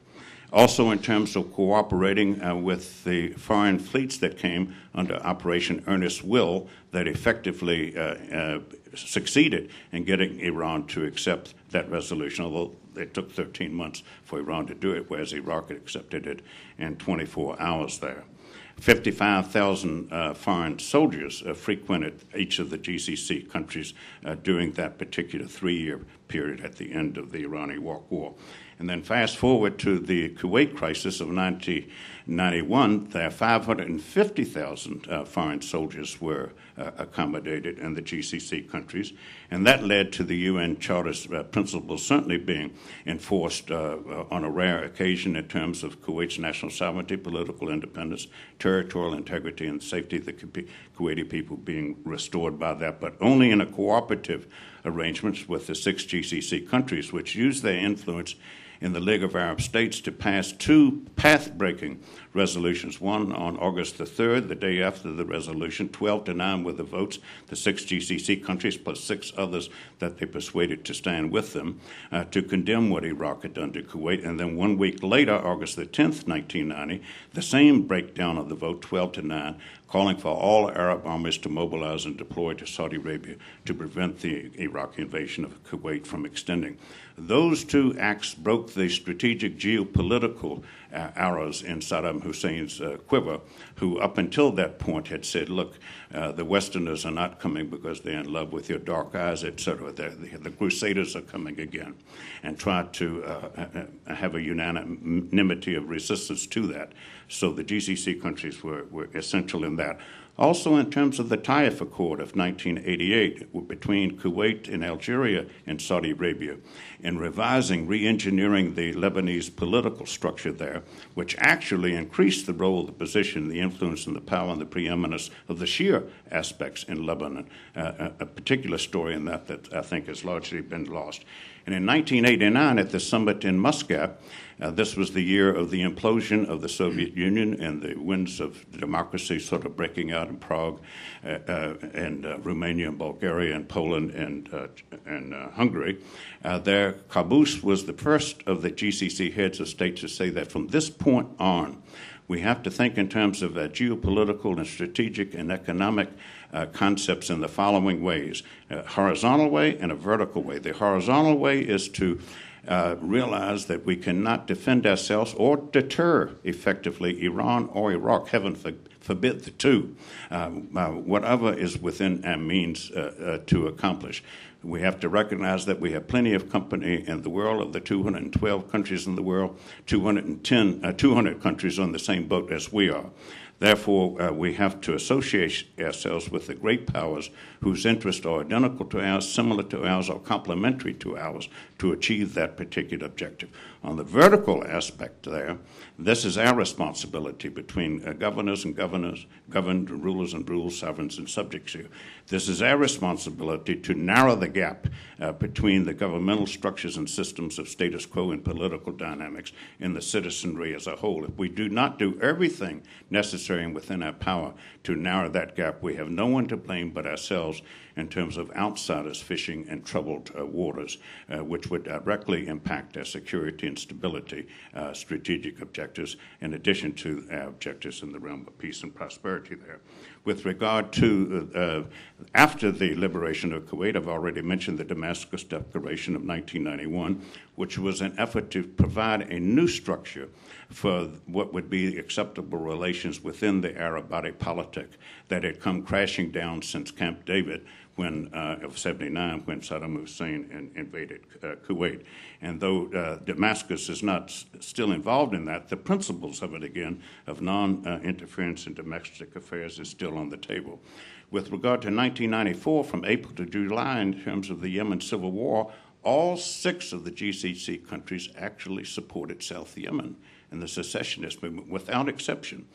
Also, in terms of cooperating uh, with the foreign fleets that came under Operation Earnest Will, that effectively uh, uh, succeeded in getting Iran to accept that resolution, although it took 13 months for Iran to do it, whereas Iraq accepted it in 24 hours there. 55,000 uh, foreign soldiers uh, frequented each of the GCC countries uh, during that particular three year period at the end of the Iran Iraq War. And then fast forward to the Kuwait crisis of 1991, there 550,000 uh, foreign soldiers were uh, accommodated in the GCC countries, and that led to the UN Charter's uh, principles certainly being enforced uh, uh, on a rare occasion in terms of Kuwait's national sovereignty, political independence, territorial integrity, and safety of the Kuwaiti people being restored by that, but only in a cooperative arrangements with the six GCC countries, which use their influence in the League of Arab States to pass two path breaking resolutions. One on August the 3rd, the day after the resolution, 12 to 9 with the votes, the six GCC countries plus six others that they persuaded to stand with them uh, to condemn what Iraq had done to Kuwait. And then one week later, August the 10th, 1990, the same breakdown of the vote, 12 to 9, calling for all Arab armies to mobilize and deploy to Saudi Arabia to prevent the Iraqi invasion of Kuwait from extending. Those two acts broke the strategic geopolitical uh, arrows in Saddam Hussein's uh, quiver, who up until that point had said, look, uh, the Westerners are not coming because they're in love with your dark eyes, etc. The, the, Crusaders are coming again, and tried to uh, uh, have a unanimity of resistance to that. So the GCC countries were, were essential in that. Also, in terms of the Taif Accord of 1988 between Kuwait and Algeria and Saudi Arabia, in revising, re engineering the Lebanese political structure there, which actually increased the role, the position, the influence, and the power and the preeminence of the Shia aspects in Lebanon. Uh, a, a particular story in that that I think has largely been lost. And in 1989, at the summit in Muscat, uh, this was the year of the implosion of the Soviet Union and the winds of democracy sort of breaking out in Prague uh, uh, and uh, Romania and Bulgaria and Poland and, uh, and uh, Hungary. there, Qaboos was the first of the GCC heads of state to say that from this point on, we have to think in terms of geopolitical and strategic and economic uh, concepts in the following ways a horizontal way and a vertical way. The horizontal way is to uh, realize that we cannot defend ourselves or deter effectively Iran or Iraq, heaven forbid the two, uh, uh, whatever is within our means uh, uh, to accomplish. We have to recognize that we have plenty of company in the world. Of the 212 countries in the world, 210, uh, 200 countries on the same boat as we are. Therefore, uh, we have to associate ourselves with the great powers whose interests are identical to ours, similar to ours, or complementary to ours to achieve that particular objective. On the vertical aspect there, this is our responsibility between uh, governors and governors, governed rulers and rulers, sovereigns and subjects here. This is our responsibility to narrow the gap uh, between the governmental structures and systems of status quo and political dynamics in the citizenry as a whole. If we do not do everything necessary and within our power to narrow that gap, we have no one to blame but ourselves in terms of outsiders fishing in troubled uh, waters, uh, which would directly impact our security and stability uh, strategic objectives, in addition to our objectives in the realm of peace and prosperity there. With regard to uh, after the liberation of Kuwait, I've already mentioned the Damascus Declaration of 1991, which was an effort to provide a new structure for what would be acceptable relations within the Arab body politic that had come crashing down since Camp David when uh, of 79 when Saddam Hussein in, invaded uh, Kuwait. And though uh, Damascus is not s- still involved in that, the principles of it again of non-interference in domestic affairs is still on the table. With regard to 1994, from April to July, in terms of the Yemen civil war, all six of the GCC countries actually supported South Yemen and the secessionist movement without exception.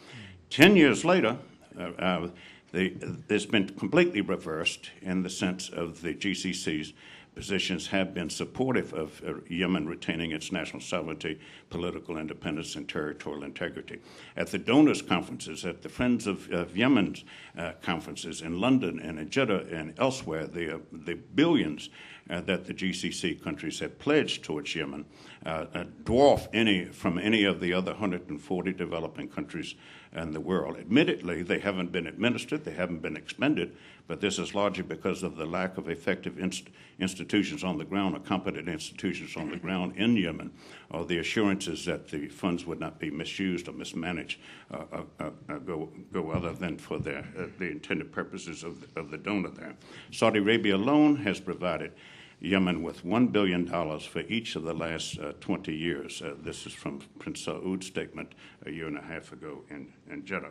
Ten years later, uh, uh, the, it's been completely reversed in the sense of the GCC's positions have been supportive of uh, Yemen retaining its national sovereignty, political independence, and territorial integrity. At the donors' conferences, at the Friends of, of Yemen's uh, conferences in London and in Jeddah and elsewhere, the, uh, the billions uh, that the GCC countries have pledged towards Yemen uh, uh, dwarf any from any of the other 140 developing countries in the world. Admittedly, they haven't been administered, they haven't been expended, but this is largely because of the lack of effective inst- institutions on the ground or competent institutions on the ground in Yemen, or the assurances that the funds would not be misused or mismanaged uh, uh, uh, uh go, go other than for their, uh, the intended purposes of the, of the donor there. Saudi Arabia alone has provided Yemen with $1 billion for each of the last uh, 20 years. Uh, this is from Prince Saud's statement a year and a half ago in, in Jeddah.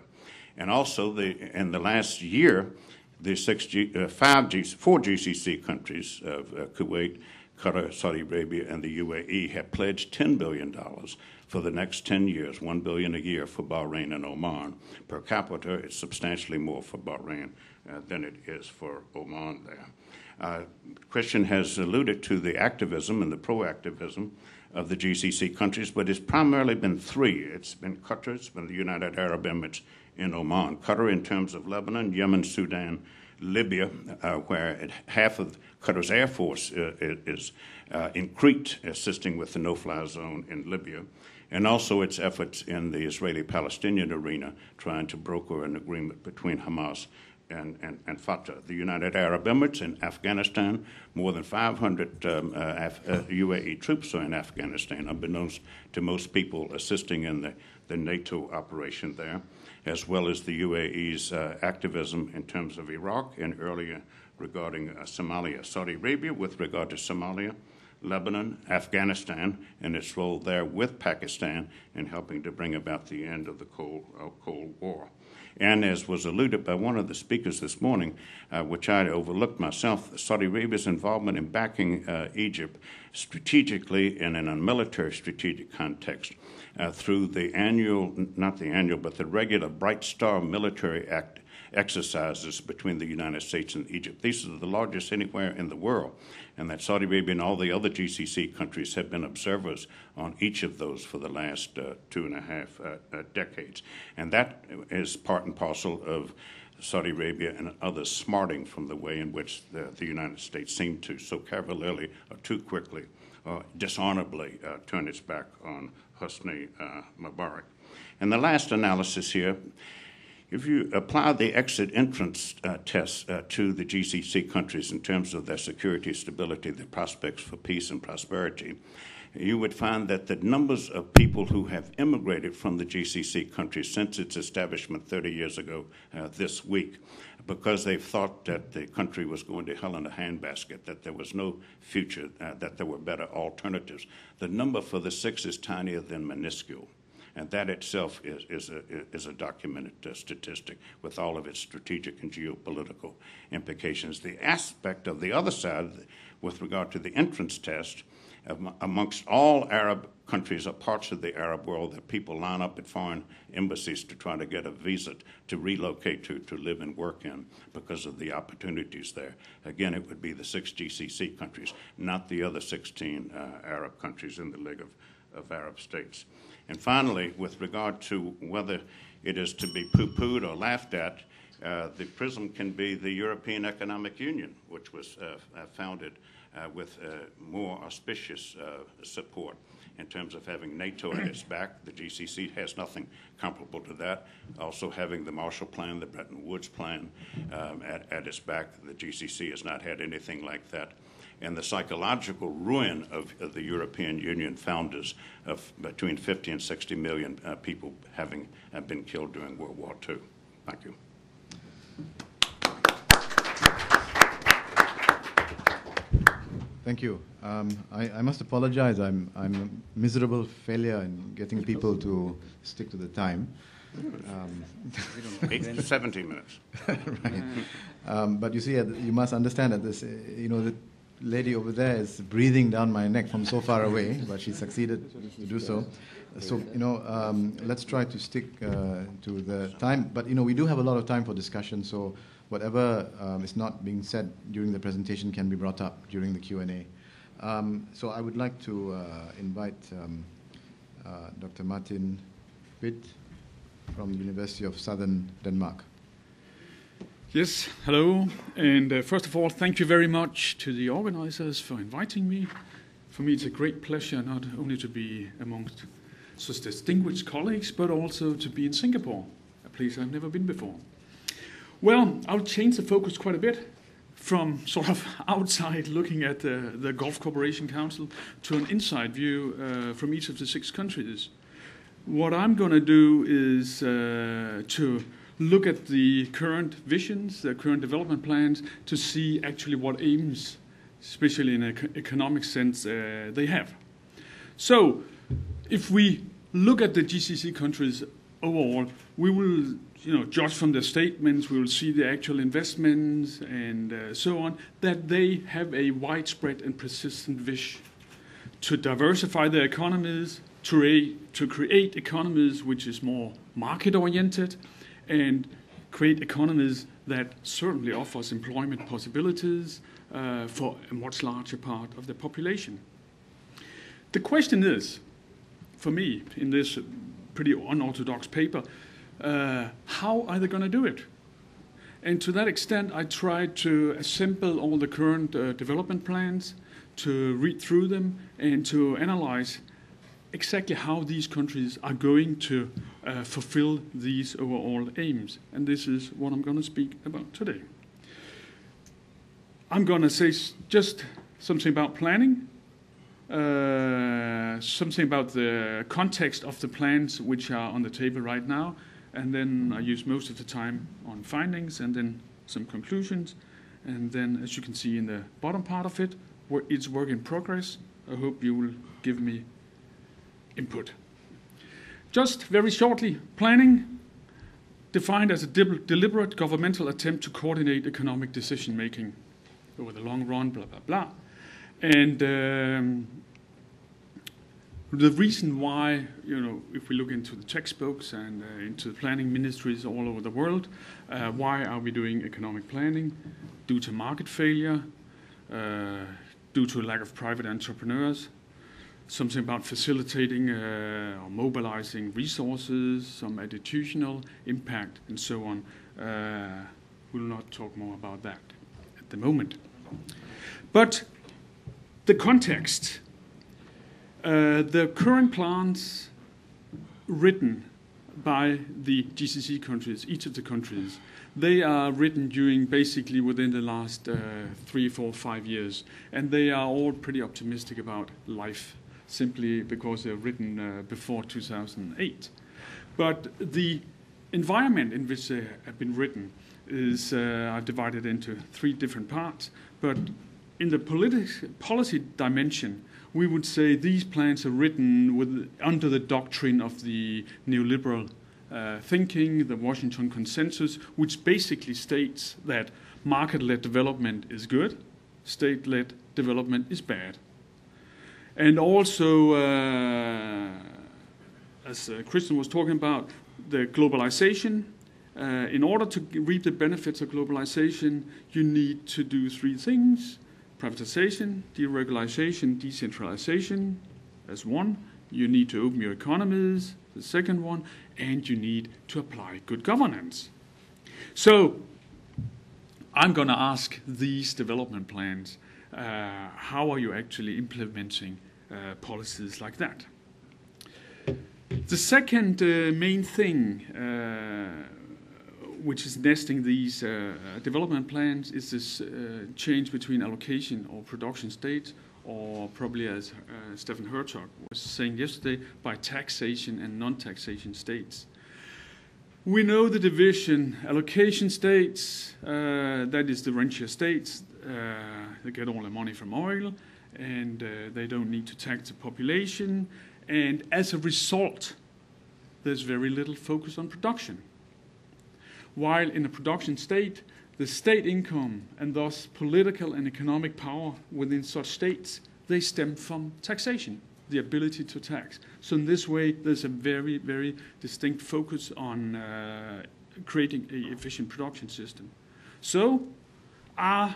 And also, the, in the last year, the six G, uh, five G, four GCC countries of uh, Kuwait, Qatar, Saudi Arabia, and the UAE have pledged $10 billion for the next 10 years, 1 billion a year for Bahrain and Oman. Per capita, it's substantially more for Bahrain uh, than it is for Oman there. Uh, Christian has alluded to the activism and the proactivism of the GCC countries, but it's primarily been three. It's been Qatar, it's been the United Arab Emirates, in Oman. Qatar, in terms of Lebanon, Yemen, Sudan, Libya, uh, where half of Qatar's air force uh, is uh, in Crete, assisting with the no-fly zone in Libya, and also its efforts in the Israeli-Palestinian arena, trying to broker an agreement between Hamas and, and, and, Fatah. The United Arab Emirates in Afghanistan, more than 500 um, uh, Af- uh, UAE troops are in Afghanistan, unbeknownst to most people assisting in the, the NATO operation there, as well as the UAE's uh, activism in terms of Iraq and earlier regarding uh, Somalia. Saudi Arabia, with regard to Somalia, Lebanon, Afghanistan, and its role there with Pakistan in helping to bring about the end of the Cold, uh, Cold War. And as was alluded by one of the speakers this morning, uh, which I overlooked myself, Saudi Arabia's involvement in backing uh, Egypt strategically and in a military strategic context uh, through the annual, not the annual, but the regular Bright Star military act exercises between the United States and Egypt. These are the largest anywhere in the world, and that Saudi Arabia and all the other GCC countries have been observers on each of those for the last uh, two and a half uh, uh, decades. And that is part and parcel of Saudi Arabia and others smarting from the way in which the, the United States seemed to so cavalierly or too quickly, dishonorably uh, turn its back on Hosni uh, Mubarak. And the last analysis here if you apply the exit entrance uh, test uh, to the GCC countries in terms of their security, stability, their prospects for peace and prosperity, you would find that the numbers of people who have immigrated from the GCC countries since its establishment 30 years ago uh, this week, because they thought that the country was going to hell in a handbasket, that there was no future, uh, that there were better alternatives. The number for the six is tinier than minuscule. And that itself is, is, a, is a documented uh, statistic with all of its strategic and geopolitical implications. The aspect of the other side, with regard to the entrance test, amongst all Arab countries or parts of the Arab world that people line up at foreign embassies to try to get a visa to relocate to, to live and work in because of the opportunities there. Again, it would be the six GCC countries, not the other 16 uh, Arab countries in the League of, of Arab States. And finally, with regard to whether it is to be poo pooed or laughed at, uh, the PRISM can be the European Economic Union, which was uh, uh founded uh, with uh, more auspicious support in terms of having NATO at its back. The GCC has nothing comparable to that. Also, having the Marshall Plan, the Bretton Woods Plan um, at, at, its back, the GCC has not had anything like that and the psychological ruin of, of the European Union founders of between 50 and 60 million uh, people having uh, been killed during World War II. Thank you. Thank you. Um, I, I, must apologize. I'm, I'm a miserable failure in getting people to stick to the time. Um, Eight, 17 minutes. right. Um, but you see, uh, you must understand that this, uh, you know, the lady over there is breathing down my neck from so far away, but she succeeded to do so. So, you know, um, let's try to stick uh, to the time. But, you know, we do have a lot of time for discussion, so whatever um, is not being said during the presentation can be brought up during the Q&A. Um, so I would like to uh, invite um, uh, Dr. Martin Hvidt from the University of Southern Denmark. Yes, hello. And uh, first of all, thank you very much to the organizers for inviting me. For me, it's a great pleasure not only to be amongst such distinguished colleagues, but also to be in Singapore, a place I've never been before. Well, I'll change the focus quite a bit from sort of outside looking at the, the Gulf Cooperation Council to an inside view uh, from each of the six countries. What I'm going to do is uh, to look at the current visions, the current development plans, to see actually what aims, especially in an economic sense, uh, they have. So, if we look at the GCC countries overall, we will, you know, judge from their statements, we will see the actual investments and uh, so on, that they have a widespread and persistent wish to diversify their economies, to, to create economies which is more market oriented, and create economies that certainly offers employment possibilities uh, for a much larger part of the population. The question is, for me, in this pretty unorthodox paper, uh, how are they going to do it? And to that extent, I tried to assemble all the current uh, development plans, to read through them, and to analyze exactly how these countries are going to uh, fulfill these overall aims. And this is what I'm going to speak about today. I'm going to say just something about planning, uh, something about the context of the plans which are on the table right now, and then I use most of the time on findings and then some conclusions. And then, as you can see in the bottom part of it, it's work in progress. I hope you will give me input. Just very shortly, planning defined as a deliberate governmental attempt to coordinate economic decision making over the long run, blah, blah, blah. And um, the reason why, you know, if we look into the textbooks and uh, into the planning ministries all over the world, uh, why are we doing economic planning? Due to market failure, uh, due to a lack of private entrepreneurs, something about facilitating uh, or mobilizing resources, some attitudinal impact, and so on. Uh, we'll not talk more about that at the moment. But the context, the current plans written by the GCC countries, each of the countries, they are written during basically within the last uh, three, four, five years, and they are all pretty optimistic about life simply because they're written uh, before 2008. But the environment in which they have been written is uh, I've divided into three different parts. But in the politi- policy dimension, we would say these plans are written with, under the doctrine of the neoliberal uh, thinking, the Washington Consensus, which basically states that market led development is good, state led development is bad. And also, uh, as uh, Christian was talking about, the globalization. Uh, in order to reap the benefits of globalization, you need to do three things privatization, deregulation, decentralization as one. You need to open your economies, the second one, and you need to apply good governance. So, I'm going to ask these development plans uh, how are you actually implementing uh, policies like that? The second uh, main thing uh, which is nesting these uh, development plans is this uh, change between allocation or production state, or probably as Steffen Hertog was saying yesterday, by taxation and non taxation states. We know the division allocation states, uh, that is the rentier states, uh, they get all the money from oil and uh, they don't need to tax the population. And as a result, there's very little focus on production. While in a production state, the state income and thus political and economic power within such states, they stem from taxation the ability to tax. So in this way, there's a very, very distinct focus on uh, creating an efficient production system. So are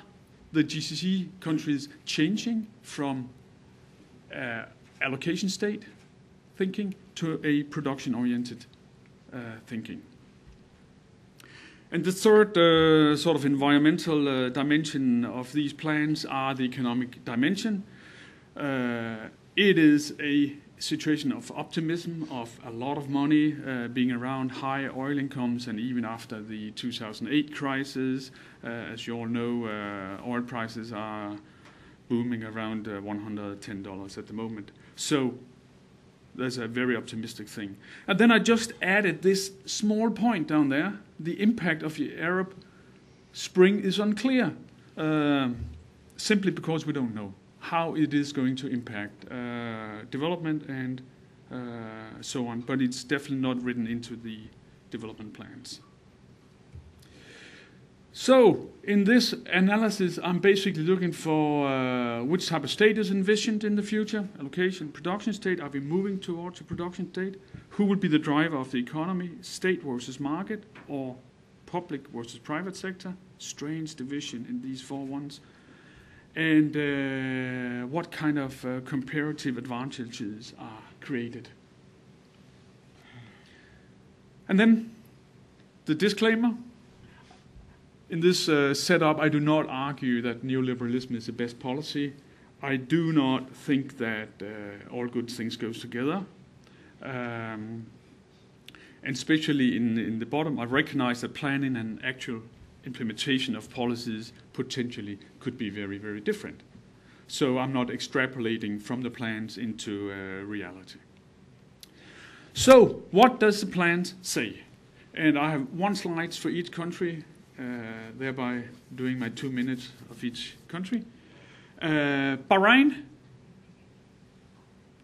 the GCC countries changing from uh, allocation state thinking to a production-oriented uh, thinking? And the third uh, sort of environmental uh, dimension of these plans are the economic dimension. Uh, it is a situation of optimism, of a lot of money uh, being around, high oil incomes, and even after the 2008 crisis, uh, as you all know, uh, oil prices are booming around $110 uh, at the moment. So that's a very optimistic thing. And then I just added this small point down there the impact of the Arab Spring is unclear, uh, simply because we don't know how it is going to impact uh, development and uh, so on, but it's definitely not written into the development plans. So, in this analysis, I'm basically looking for uh, which type of state is envisioned in the future allocation, production state. Are we moving towards a production state? Who would be the driver of the economy? State versus market, or public versus private sector? Strange division in these four ones and uh, what kind of uh, comparative advantages are created. And then the disclaimer. In this uh, setup, I do not argue that neoliberalism is the best policy. I do not think that uh, all good things goes together. Um, and especially in, in the bottom, I recognize that planning and actual implementation of policies potentially could be very, very different. So I'm not extrapolating from the plans into uh, reality. So, what does the plans say? And I have one slide for each country, thereby doing my two minutes of each country. Uh, Bahrain,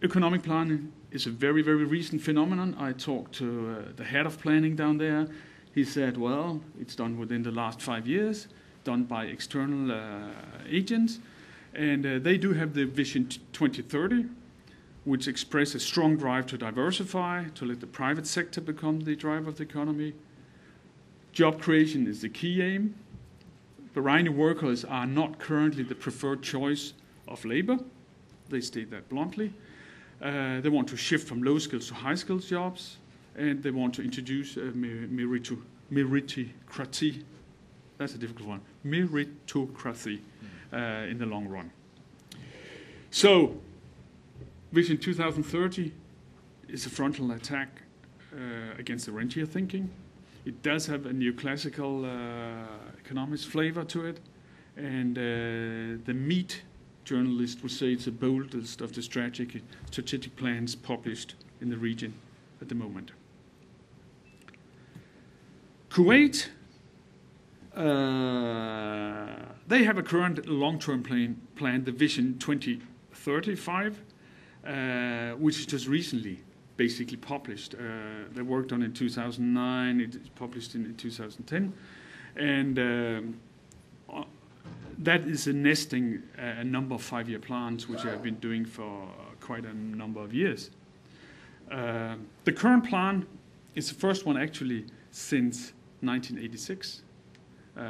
economic planning is a very, very recent phenomenon. I talked to uh, the head of planning down there. He said, well, it's done within the last five years, done by external uh, agents, and uh, they do have the Vision 2030, which expresses a strong drive to diversify, to let the private sector become the driver of the economy. Job creation is the key aim. Bahraini workers are not currently the preferred choice of labor. They state that bluntly. Uh, they want to shift from low skills to high skills jobs and they want to introduce a meritocracy. That's a difficult one. Meritocracy uh, in the long run. So, Vision 2030 is a frontal attack uh, against the rentier thinking. It does have a neoclassical uh, economics flavor to it, and uh, the MEED journalist would say it's the boldest of the strategic, strategic plans published in the region at the moment. Kuwait, uh, they have a current long-term plan, plan, the Vision 2035, uh, which is just recently basically published. Uh, they worked on it in 2009, it is published in, in 2010, and um, uh, that is a nesting a number of five-year plans, which I've been doing for quite a number of years. Uh, the current plan is the first one actually since 1986. Uh,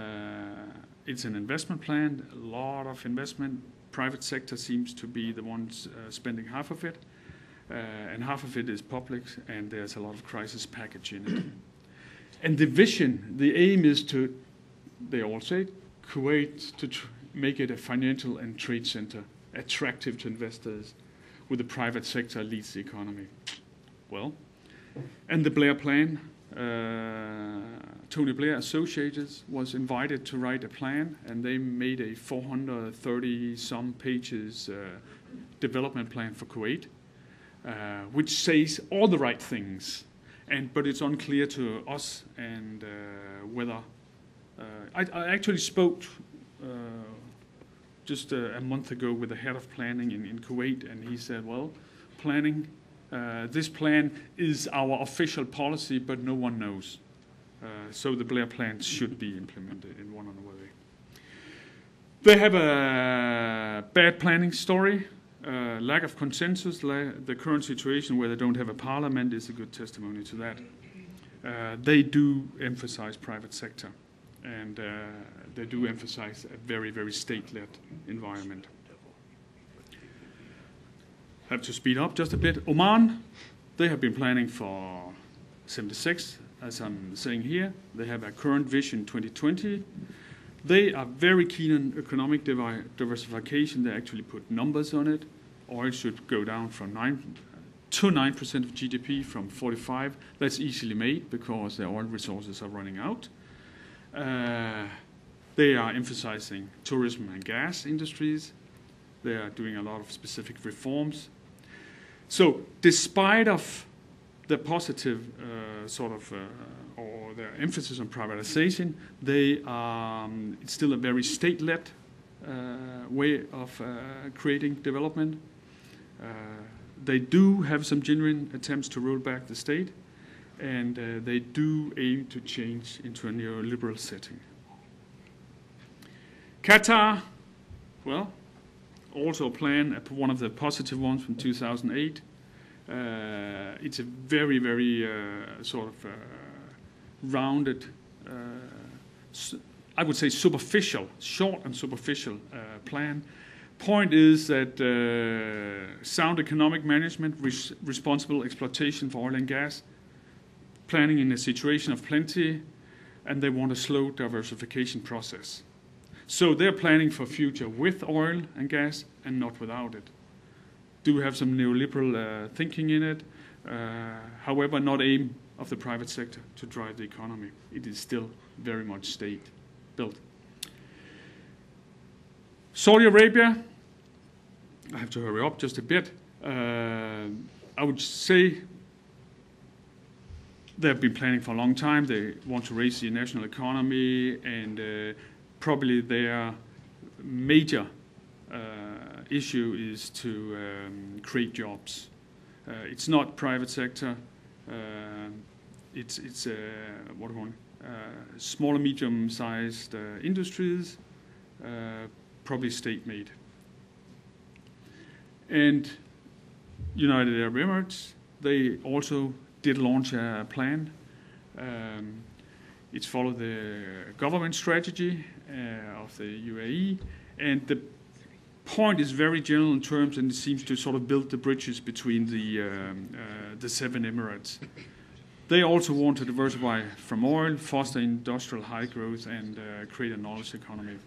it's an investment plan, a lot of investment. Private sector seems to be the ones uh, spending half of it, uh, and half of it is public, and there's a lot of crisis package in it. and the vision, the aim is to, they all say, Kuwait to make it a financial and trade center, attractive to investors, with the private sector leads the economy. Well, and the Blair Plan, uh, Tony Blair Associates was invited to write a plan, and they made a 430 some pages uh, development plan for Kuwait, uh, which says all the right things, and but it's unclear to us and uh, whether. Uh, I, I, actually spoke uh, just a, a, month ago with the head of planning in, in Kuwait, and he said, "Well, planning." This plan is our official policy, but no one knows. So the Blair plans should be implemented in one or another way. They have a bad planning story, uh, lack of consensus. the current situation where they don't have a parliament is a good testimony to that. Uh, they do emphasize private sector, and uh, they do emphasize a very, very state-led environment. Have to speed up just a bit. Oman, they have been planning for 76 as I'm saying here. They have a current vision 2020. They are very keen on economic diversification. They actually put numbers on it. Oil should go down from 9 to 9% of GDP from 45. That's easily made because their oil resources are running out. Uh, they are emphasizing tourism and gas industries. They are doing a lot of specific reforms. So, despite of the positive uh, sort of uh, or their emphasis on privatization, they um, it's still a very state-led uh, way of uh, creating development. Uh, they do have some genuine attempts to roll back the state, and uh, they do aim to change into a neoliberal setting. Qatar, well, also a plan, one of the positive ones from 2008. Uh, it's a very, very uh, sort of uh, rounded, I would say superficial, short and superficial plan. Point is that sound economic management, res responsible exploitation for oil and gas, planning in a situation of plenty, and they want a slow diversification process. So they're planning for future with oil and gas and not without it do have some neoliberal uh, thinking in it. Uh, however, not aim of the private sector to drive the economy. It is still very much state built. Saudi Arabia, I have to hurry up just a bit. Uh, I would say they've been planning for a long time. They want to raise the national economy, and uh, probably their major uh, issue is to um, create jobs. Uh, it's not private sector. Uh, it's it's what do you small and medium-sized industries, probably state-made. And United Arab Emirates, they also did launch a plan. Um, it's followed the government strategy uh, of the UAE, and the point is very general in terms, and it seems to sort of build the bridges between the um, uh, the seven Emirates. They also want to diversify from oil, foster industrial high growth, and uh, create a knowledge economy.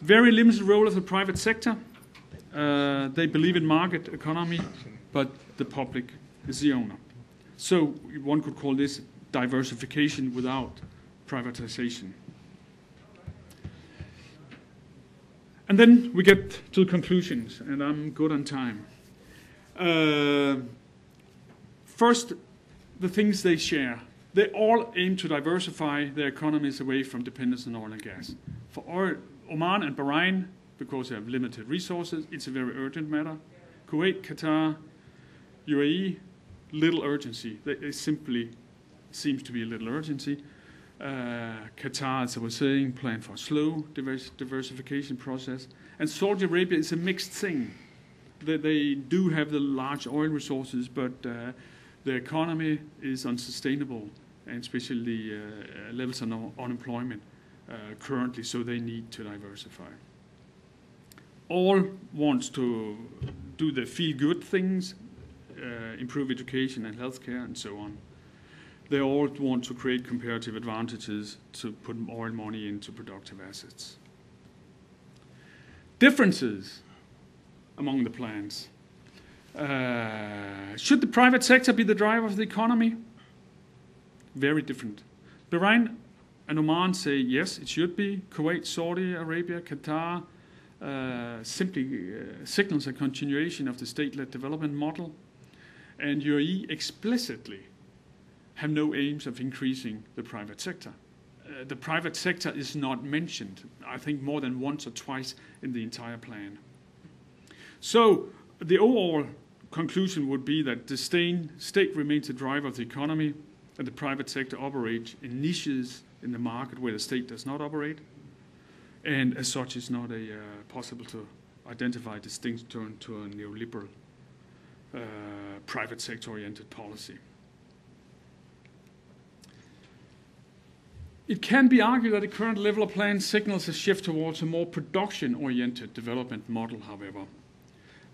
Very limited role of the private sector. Uh, they believe in market economy, but the public is the owner. So one could call this diversification without privatization. And then we get to the conclusions, and I'm good on time. Uh, first, the things they share. They all aim to diversify their economies away from dependence on oil and gas. For oil, Oman and Bahrain, because they have limited resources, it's a very urgent matter. Kuwait, Qatar, UAE, little urgency. There simply seems to be a little urgency. Uh, Qatar, as I was saying, plan for a slow divers- diversification process. And Saudi Arabia is a mixed thing. They, they do have the large oil resources, but uh, the economy is unsustainable, and especially uh, levels of un- unemployment currently, so they need to diversify. All wants to do the feel-good things, uh, improve education and healthcare, and so on. They all want to create comparative advantages to put more money into productive assets. Differences among the plans. Uh, should the private sector be the driver of the economy? Very different. Bahrain and Oman say yes, it should be. Kuwait, Saudi Arabia, Qatar uh, simply uh, signals a continuation of the state led development model. And UAE explicitly have no aims of increasing the private sector. Uh, the private sector is not mentioned, I think, more than once or twice in the entire plan. So, the overall conclusion would be that the state remains the driver of the economy, and the private sector operates in niches in the market where the state does not operate. And as such, it's not a, uh, possible to identify a distinction to a neoliberal uh, private sector oriented policy. It can be argued that the current level of plan signals a shift towards a more production oriented development model, however.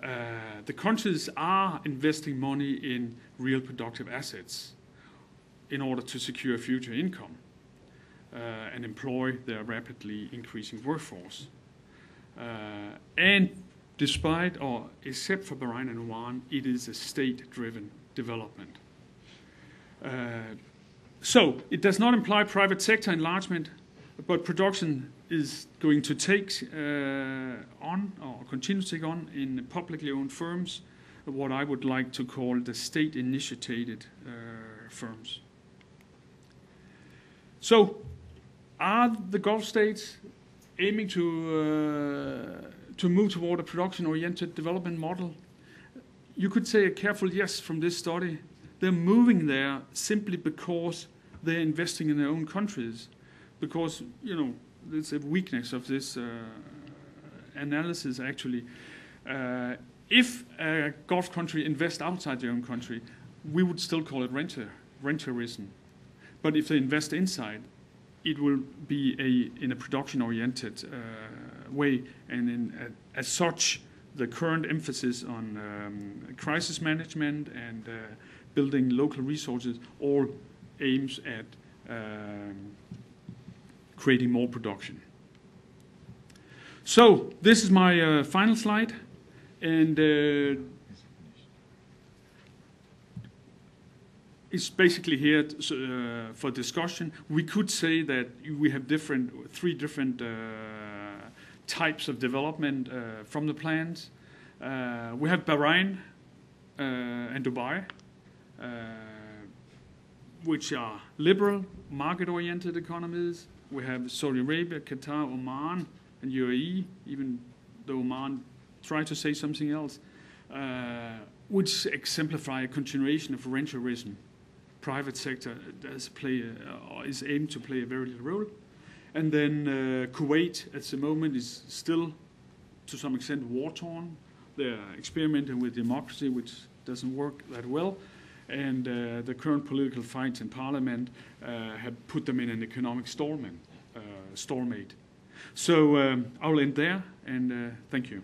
Uh, the countries are investing money in real productive assets in order to secure future income and employ their rapidly increasing workforce. Uh, and despite or except for Bahrain and Oman, it is a state driven development. Uh, so it does not imply private sector enlargement, but production is going to take uh, on or continue to take on in publicly owned firms what I would like to call the state initiated uh, firms. So, are the Gulf states aiming to, uh, to move toward a production oriented development model? You could say a careful yes from this study. They're moving there simply because they're investing in their own countries. Because, you know, there's a weakness of this uh, analysis actually. Uh, if a Gulf country invests outside their own country, we would still call it rentier, rentierism. But if they invest inside, it will be a, in a production oriented uh, way. And in, uh, as such, the current emphasis on um, crisis management and uh, building local resources all aims at um, creating more production. So this is my uh, final slide, and it's basically here to, uh, for discussion. We could say that we have different, three different uh, types of development uh, from the plans. Uh, we have Bahrain and Dubai which are liberal, market oriented economies. We have Saudi Arabia, Qatar, Oman, and UAE, even though Oman tried to say something else, uh, which exemplify a continuation of rentierism. Private sector does play a, is aimed to play a very little role. And then uh, Kuwait at the moment is still, to some extent, war torn. They're experimenting with democracy, which doesn't work that well and uh, the current political fights in parliament uh, have put them in an economic stalemate. Uh, stalemate. So um, I'll end there, and uh, thank you.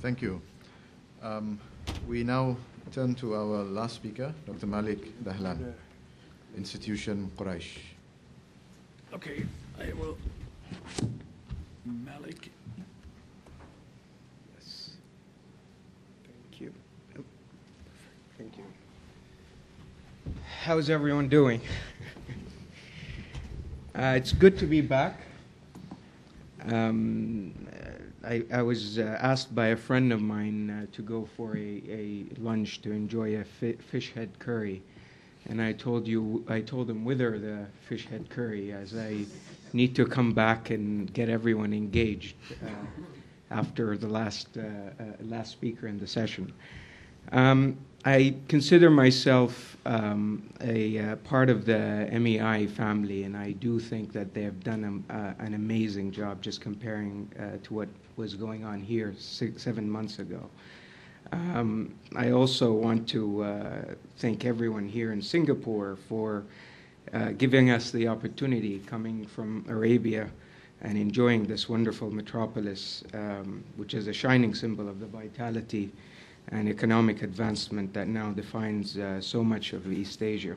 Thank you. Um, we now turn to our last speaker, Dr. Malik Dahlan, Institution Quraysh. Okay, I will. Malik. Yes. Thank you. Thank you. How's everyone doing? Uh, it's good to be back. Um, I, I, was uh, asked by a friend of mine uh, to go for a, a, lunch to enjoy a fi- fish head curry, and I told you I told him whither the fish head curry, as I need to come back and get everyone engaged uh, after the last uh, uh, last speaker in the session. Um, I consider myself um, a uh, part of the MEI family, and I do think that they have done a, uh, an amazing job just comparing uh, to what was going on here six, seven months ago. Um, I also want to uh, thank everyone here in Singapore for uh, giving us the opportunity coming from Arabia and enjoying this wonderful metropolis, um, which is a shining symbol of the vitality and economic advancement that now defines uh, so much of East Asia.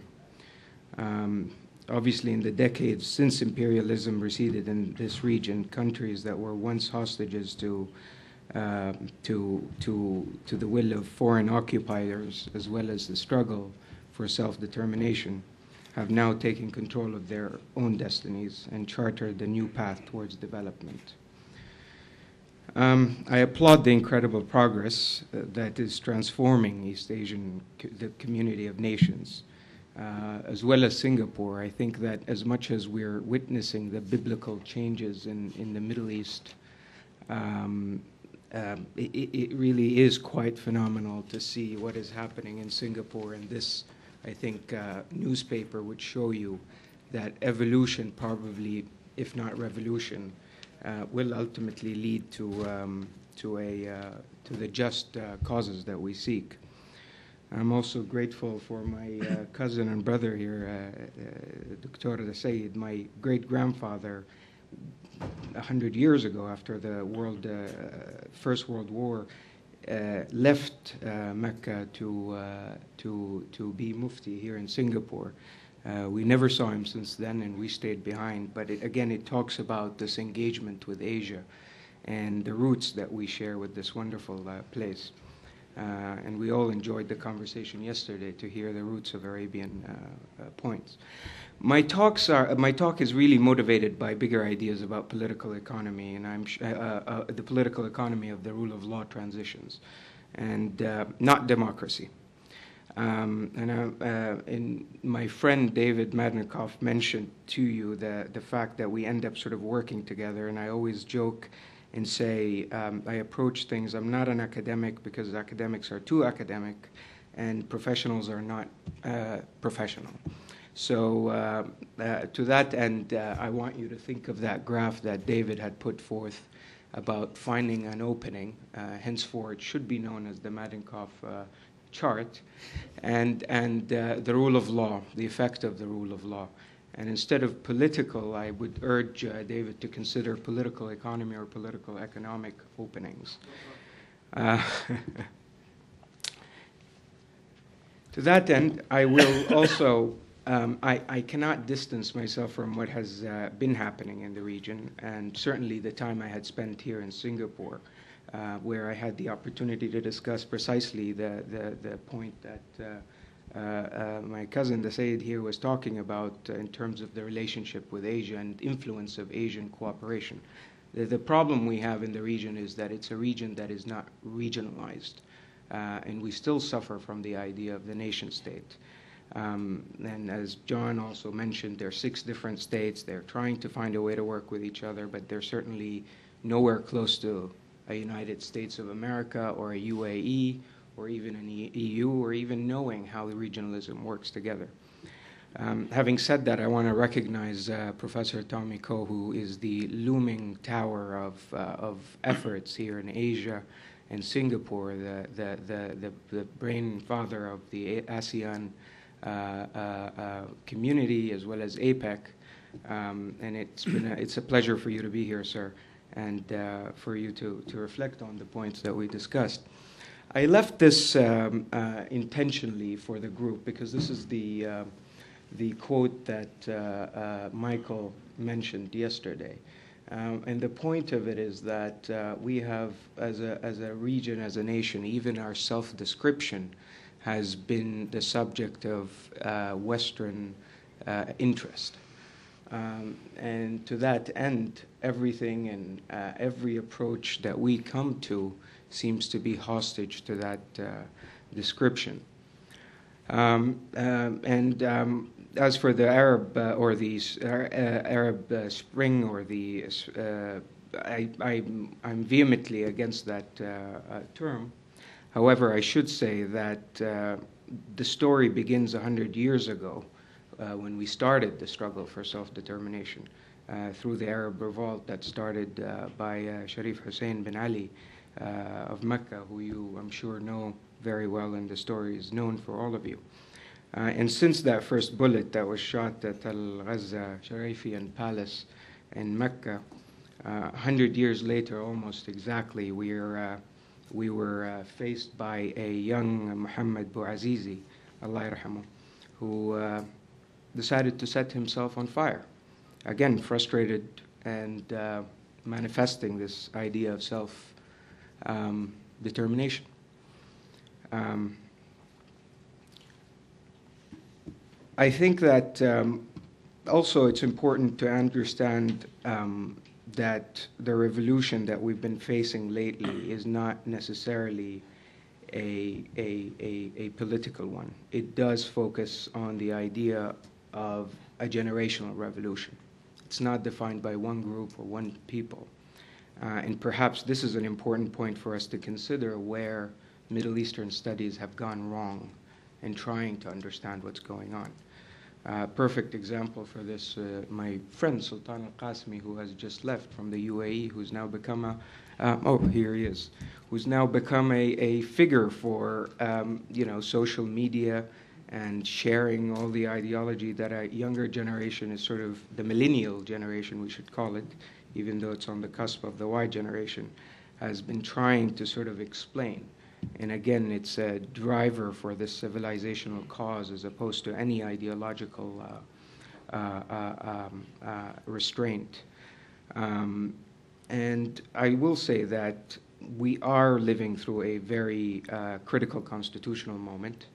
Um, obviously, in the decades since imperialism receded in this region, countries that were once hostages to uh, to, to, to the will of foreign occupiers, as well as the struggle for self determination, have now taken control of their own destinies and chartered a new path towards development. Um, I applaud the incredible progress uh, that is transforming East Asian, co- the community of nations, uh, as well as Singapore. I think that as much as we're witnessing the biblical changes in, in the Middle East, um, um, it, it, really is quite phenomenal to see what is happening in Singapore. And this, I think, uh, newspaper would show you that evolution, probably, if not revolution, will ultimately lead to, um, to, a, uh, to the just uh, causes that we seek. I'm also grateful for my uh, cousin and brother here, Dr. Sayed, my great grandfather. A hundred years ago, after the world, First World War, uh, left uh, Mecca to, uh, to, to be Mufti here in Singapore. Uh, we never saw him since then, and we stayed behind. But it, again, it talks about this engagement with Asia and the roots that we share with this wonderful uh, place. Uh, and we all enjoyed the conversation yesterday to hear the roots of Arabian uh, uh, points. My talks are my talk is really motivated by bigger ideas about political economy, and I'm sh- the political economy of the rule of law transitions, and not democracy. Um, and uh, uh, my friend David Mednicoff mentioned to you the, the fact that we end up sort of working together, and I always joke and say um, I approach things. I'm not an academic because academics are too academic, and professionals are not uh, professional. So, uh, uh, to that end, uh, I want you to think of that graph that David had put forth about finding an opening. henceforth, it should be known as the Mednicoff chart and, and uh, the rule of law, the effect of the rule of law. And instead of political, I would urge uh, David to consider political economy or political economic openings. Uh, to that end, I will also, um, I, I, cannot distance myself from what has uh, been happening in the region, and certainly the time I had spent here in Singapore uh, where I had the opportunity to discuss precisely the, the, the point that uh, uh, uh my cousin, the Sayyid here, was talking about in terms of the relationship with Asia and influence of Asian cooperation. The, the, problem we have in the region is that it's a region that is not regionalized, uh, and we still suffer from the idea of the nation state. Um, and as John also mentioned, there are six different states. They're trying to find a way to work with each other, but they're certainly nowhere close to a United States of America or a UAE or even an EU or even knowing how the regionalism works together. Um, having said that, I want to recognize uh, Professor Tommy Koh, who is the looming tower of, uh, of efforts here in Asia and Singapore, the, the, the, the, the brain father of the ASEAN uh, uh, uh, community as well as APEC. Um, and it's, been a, it's a pleasure for you to be here, sir and uh, for you to, to reflect on the points that we discussed. I left this um, uh, intentionally for the group because this is the, uh, the quote that uh, uh, Michael mentioned yesterday. Um, and the point of it is that uh, we have, as a, as a region, as a nation, even our self description has been the subject of Western interest. Um, and to that end, everything and uh, every approach that we come to seems to be hostage to that uh, description. Um, um, and um, as for the Arab uh, or the uh, Arab uh, Spring or the, uh, I, am vehemently against that uh, term. However, I should say that the story begins 100 years ago when we started the struggle for self determination. Uh, through the Arab revolt that started uh, by uh, Sharif Hussein bin Ali of Mecca, who you, I'm sure, know very well, and the story is known for all of you. And since that first bullet that was shot at Al Ghazza Sharifian Palace in Mecca, uh, 100 years later, almost exactly, we, are, uh, we were uh, faced by a young Muhammad Bouazizi, Allah who decided to set himself on fire. Again, frustrated and uh, manifesting this idea of self um, determination. Um, I think that um, also it's important to understand um, that the revolution that we've been facing lately is not necessarily a, a, a, a, political one. It does focus on the idea of a generational revolution. It's not defined by one group or one people. Uh, and perhaps this is an important point for us to consider where Middle Eastern studies have gone wrong in trying to understand what's going on. Uh, perfect example for this, uh, my friend Sultan Al Qasimi, who has just left from the UAE, who's now become a, uh, oh, here he is, who's now become a, a figure for, um, you know, social media and sharing all the ideology that a younger generation is sort of the millennial generation, we should call it, even though it's on the cusp of the Y generation, has been trying to sort of explain. And again, it's a driver for this civilizational cause as opposed to any ideological uh, uh, uh, um, uh, restraint. Um, and I will say that we are living through a very uh, critical constitutional moment.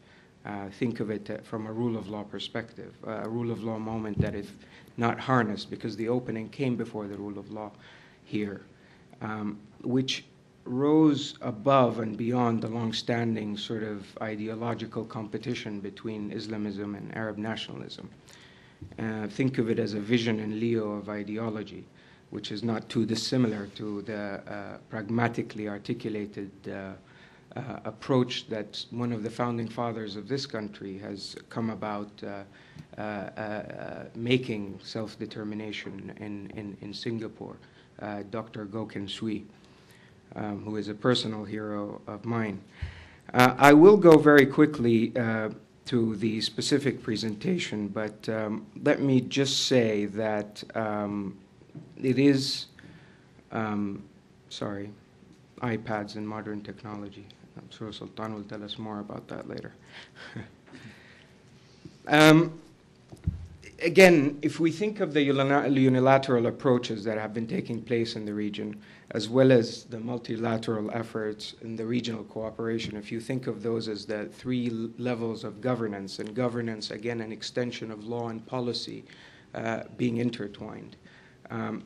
Uh, think of it from a rule of law perspective, a rule of law moment that, if not harnessed, because the opening came before the rule of law here, um, which rose above and beyond the long-standing sort of ideological competition between Islamism and Arab nationalism. Uh, think of it as a vision in Leo of ideology, which is not too dissimilar to the uh, pragmatically articulated uh, uh approach that one of the founding fathers of this country has come about uh, uh, making self-determination in, in, in Singapore, Dr. Goh Swee um, who is a personal hero of mine. Uh, I will go very quickly uh, to the specific presentation, but um, let me just say that um, it is, um, sorry, iPads and modern technology. Sure Sultan will tell us more about that later. Um, again, if we think of the unilateral approaches that have been taking place in the region, as well as the multilateral efforts in the regional cooperation, if you think of those as the three levels of governance, and governance, again, an extension of law and policy uh, being intertwined. Um,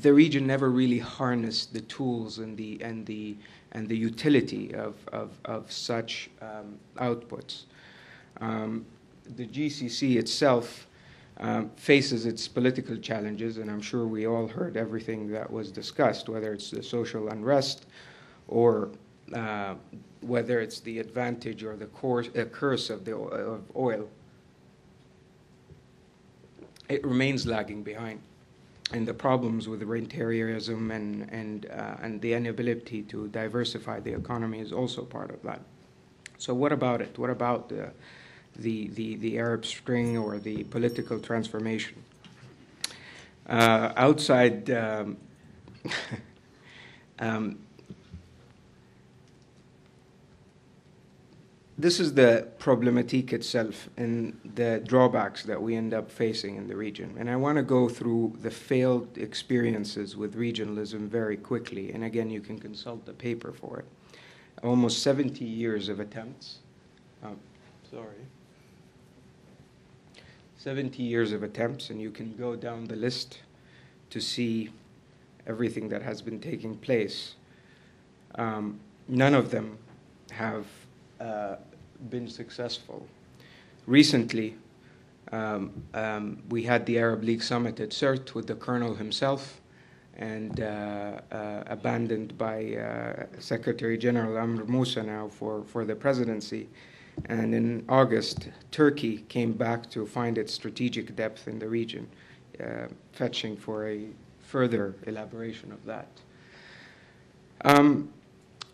the region never really harnessed the tools and the and the and the utility of of, of such um, outputs. Um, the GCC itself um, faces its political challenges, and I'm sure we all heard everything that was discussed, whether it's the social unrest or uh, whether it's the advantage or the course, uh, curse of, the, of oil. It remains lagging behind. And the problems with rentierism and, and, uh, and the inability to diversify the economy is also part of that. So, what about it? What about the the, the, the Arab Spring or the political transformation. Uh, outside, um, um, this is the problematique itself and the drawbacks that we end up facing in the region. And I want to go through the failed experiences with regionalism very quickly. And again, you can consult the paper for it. Almost 70 years of attempts. Oh, sorry. 70 years of attempts, and you can go down the list to see everything that has been taking place. Um, none of them have uh, been successful. Recently, um, um, we had the Arab League summit at Sirte with the colonel himself and uh, uh, abandoned by uh, Secretary General Amr Moussa now for, for the presidency. And in August, Turkey came back to find its strategic depth in the region, uh, fetching for a further elaboration of that. Um,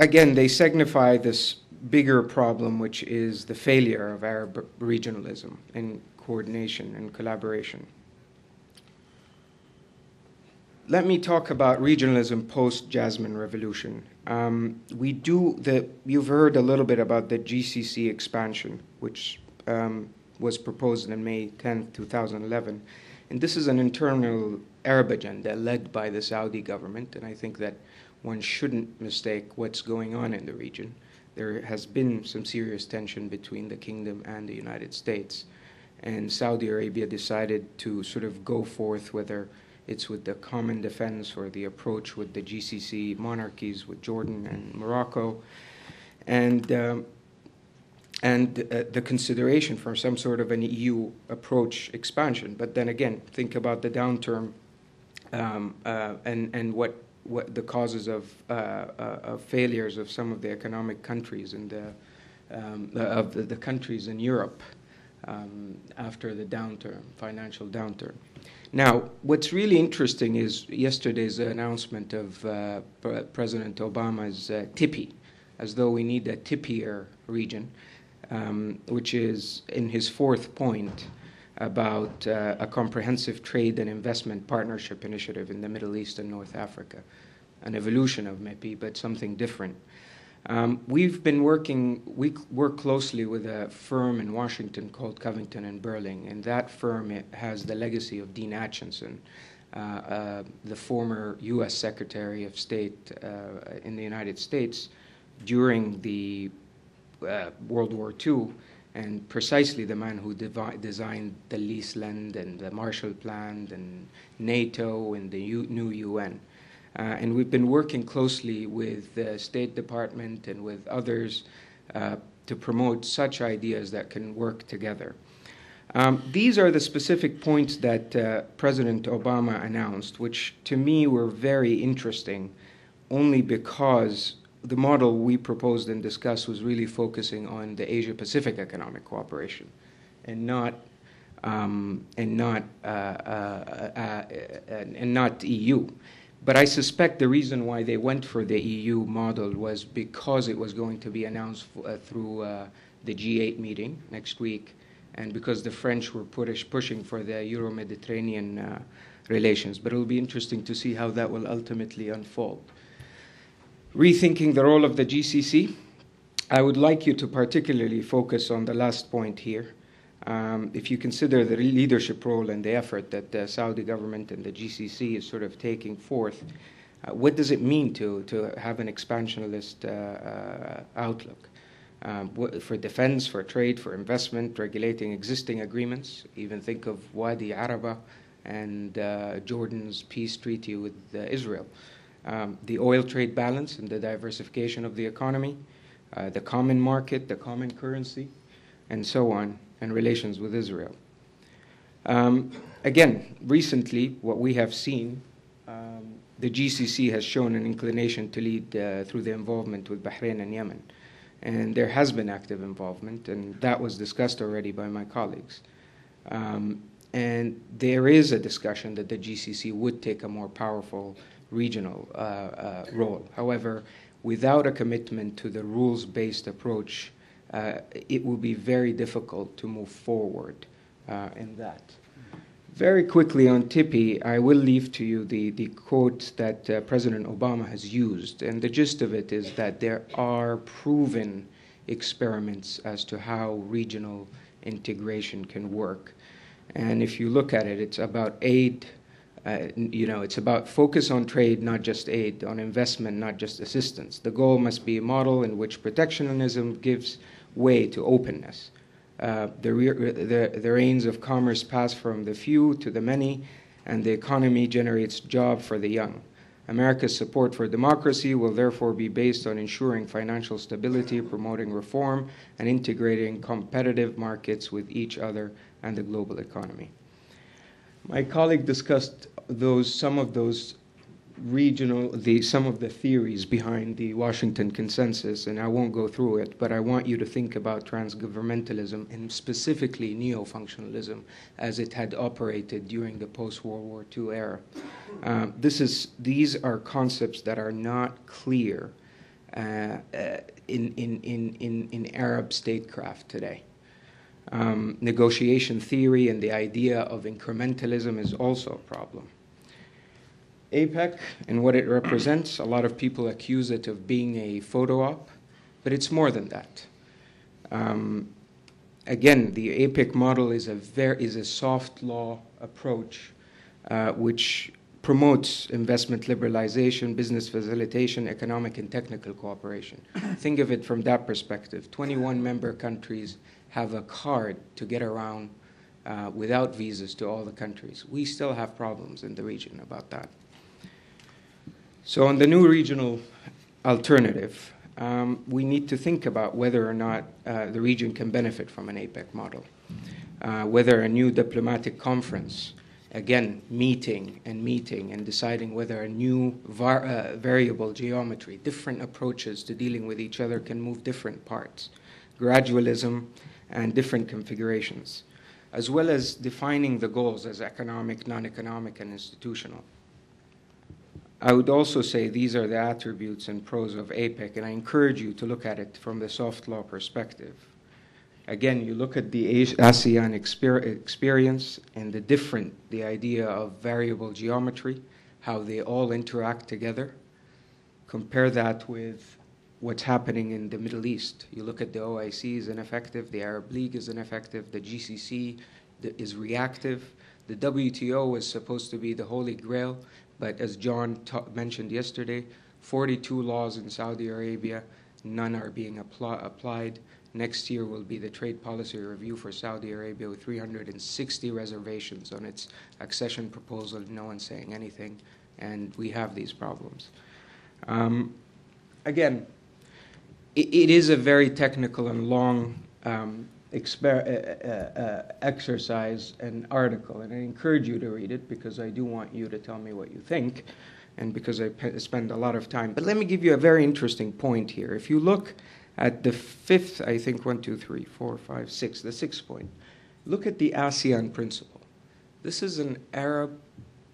again, they signify this bigger problem, which is the failure of Arab regionalism in coordination and collaboration. Let me talk about regionalism post Jasmine Revolution. Um, we do the. You've heard a little bit about the GCC expansion, which um, was proposed in May 10, 2011, and this is an internal Arab agenda led by the Saudi government, and I think that one shouldn't mistake what's going on in the region. There has been some serious tension between the kingdom and the United States, and Saudi Arabia decided to sort of go forth whether it's with the common defense or the approach with the GCC monarchies, with Jordan and Morocco, and um, and uh, the consideration for some sort of an EU approach expansion. But then again, think about the downturn um, uh, and and what what the causes of, uh, uh, of failures of some of the economic countries and um, of the, the, countries in Europe um, after the downturn, financial downturn. Now, what's really interesting is yesterday's announcement of uh, President Obama's uh, as though we need a TIPIer region, um, which is in his fourth point about uh, a comprehensive trade and investment partnership initiative in the Middle East and North Africa, an evolution of MEPI, but something different. Um, we've been working, we work closely with a firm in Washington called Covington and Burling, and that firm has the legacy of Dean Acheson, uh, uh, the former U.S. Secretary of State uh, in the United States during the uh, World War II, and precisely the man who devi- designed the Leaseland and the Marshall Plan and NATO and the U- new UN. Uh, and we've been working closely with the State Department and with others uh, to promote such ideas that can work together. Um, these are the specific points that uh, President Obama announced, which to me were very interesting only because the model we proposed and discussed was really focusing on the Asia Pacific economic cooperation and not um, and not uh, uh, uh, and not EU. But I suspect the reason why they went for the EU model was because it was going to be announced uh, through uh, the G8 meeting next week, and because the French were push, pushing for the Euro Mediterranean uh, relations. But it'll be interesting to see how that will ultimately unfold. Rethinking the role of the GCC, I would like you to particularly focus on the last point here um, if you consider the leadership role and the effort that the Saudi government and the GCC is sort of taking forth, uh, what does it mean to, to have an expansionist uh, uh, outlook? Um, for defense, for trade, for investment, regulating existing agreements, even think of Wadi Araba and uh, Jordan's peace treaty with uh, Israel. Um, the oil trade balance and the diversification of the economy, uh, the common market, the common currency, and so on and relations with Israel. Um, again, recently, what we have seen, um, the GCC has shown an inclination to lead uh, through the involvement with Bahrain and Yemen. And there has been active involvement, and that was discussed already by my colleagues. Um, and there is a discussion that the GCC would take a more powerful regional uh, uh, role. However, without a commitment to the rules based approach uh, it will be very difficult to move forward uh, in that. Very quickly on TIPI, I will leave to you the, the quote that uh, President Obama has used. And the gist of it is that there are proven experiments as to how regional integration can work. And if you look at it, it's about aid. Uh, you know, it's about focus on trade, not just aid, on investment, not just assistance. The goal must be a model in which protectionism gives way to openness. Uh, the, re- the, the reins of commerce pass from the few to the many, and the economy generates jobs for the young. America's support for democracy will therefore be based on ensuring financial stability, promoting reform, and integrating competitive markets with each other and the global economy. My colleague discussed those, some of those regional, the, some of the theories behind the Washington Consensus, and I won't go through it, but I want you to think about transgovernmentalism and specifically neo functionalism as it had operated during the post World War II era. Um, this is, these are concepts that are not clear uh, uh, in, in, in, in, in Arab statecraft today. Um, negotiation theory and the idea of incrementalism is also a problem. APEC and what it represents, a lot of people accuse it of being a photo op, but it's more than that. Um, again, the APEC model is a, ver- is a soft law approach uh, which promotes investment liberalization, business facilitation, economic and technical cooperation. Think of it from that perspective. 21 member countries have a card to get around uh, without visas to all the countries. We still have problems in the region about that. So, on the new regional alternative, um, we need to think about whether or not uh, the region can benefit from an APEC model, uh, whether a new diplomatic conference, again, meeting and meeting and deciding whether a new var- uh, variable geometry, different approaches to dealing with each other can move different parts, gradualism, and different configurations, as well as defining the goals as economic, non economic, and institutional. I would also say these are the attributes and pros of APEC, and I encourage you to look at it from the soft law perspective. Again, you look at the ASEAN exper- experience and the different, the idea of variable geometry, how they all interact together. Compare that with what's happening in the Middle East. You look at the OIC is ineffective, the Arab League is ineffective, the GCC is reactive. The WTO was supposed to be the holy grail, but as John ta- mentioned yesterday, 42 laws in Saudi Arabia, none are being apply- applied. Next year will be the trade policy review for Saudi Arabia with 360 reservations on its accession proposal, no one saying anything, and we have these problems. Um, again, it, it is a very technical and long um, exper- uh, uh, uh, exercise an article, and I encourage you to read it because I do want you to tell me what you think, and because I pe- spend a lot of time. But let me give you a very interesting point here. If you look at the fifth, I think one, two, three, four, five, six, the sixth point, look at the ASEAN principle. This is an Arab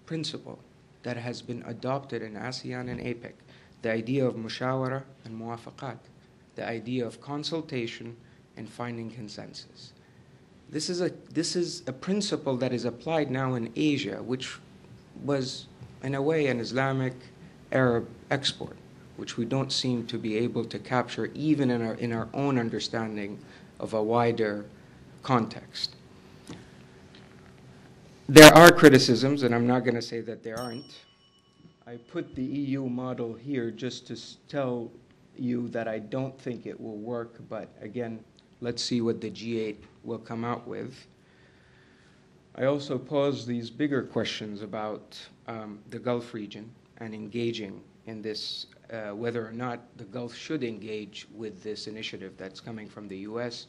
principle that has been adopted in ASEAN and APEC. The idea of mushawara and muwafaqat, the idea of consultation and finding consensus. This is, a, this is a principle that is applied now in Asia, which was, in a way, an Islamic Arab export, which we don't seem to be able to capture even in our, in our own understanding of a wider context. There are criticisms, and I'm not going to say that there aren't. I put the EU model here just to tell you that I don't think it will work, but again, let's see what the G8 will come out with. I also pose these bigger questions about um, the Gulf region and engaging in this, uh, whether or not the Gulf should engage with this initiative that's coming from the US,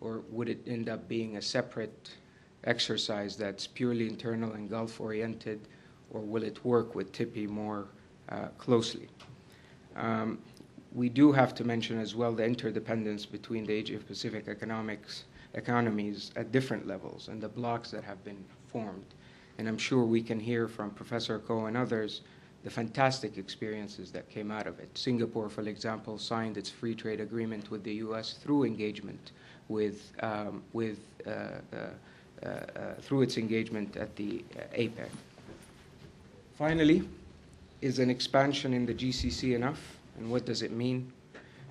or would it end up being a separate exercise that's purely internal and Gulf oriented, or will it work with TIPI more uh, closely? Um, we do have to mention as well the interdependence between the Asia Pacific economics economies at different levels and the blocks that have been formed. And I'm sure we can hear from Professor Koh and others the fantastic experiences that came out of it. Singapore, for example, signed its free trade agreement with the U.S. through engagement with, um, with uh, uh, uh, uh, through its engagement at the uh, APEC. Finally, is an expansion in the GCC enough? And what does it mean?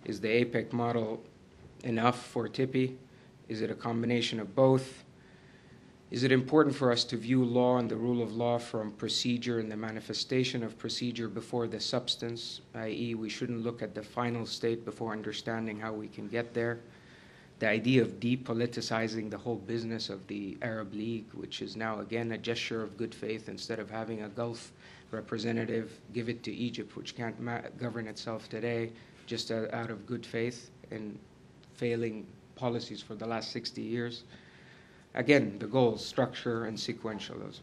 Is the APEC model enough for TIPI? Is it a combination of both? Is it important for us to view law and the rule of law from procedure and the manifestation of procedure before the substance, i.e., we shouldn't look at the final state before understanding how we can get there? the idea of depoliticizing the whole business of the Arab League, which is now again a gesture of good faith, instead of having a Gulf representative give it to Egypt, which can't govern itself today, just uh, out of good faith and failing policies for the last 60 years. Again, the goals, structure and sequentialism.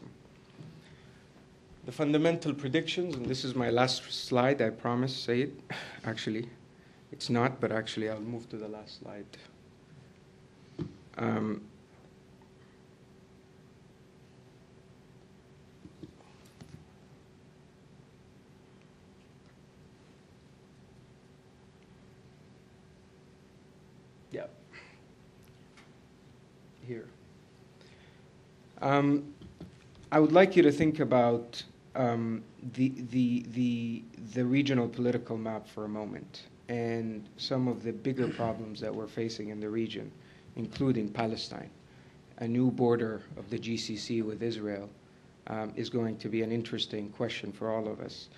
The fundamental predictions, and this is my last slide, I promise, say it. Actually, it's not, but actually, I'll move to the last slide. Um, yeah. Here. Um, I would like you to think about um, the, the, the, the regional political map for a moment and some of the bigger problems that we're facing in the region, including Palestine. A new border of the GCC with Israel um, is going to be an interesting question for all of us.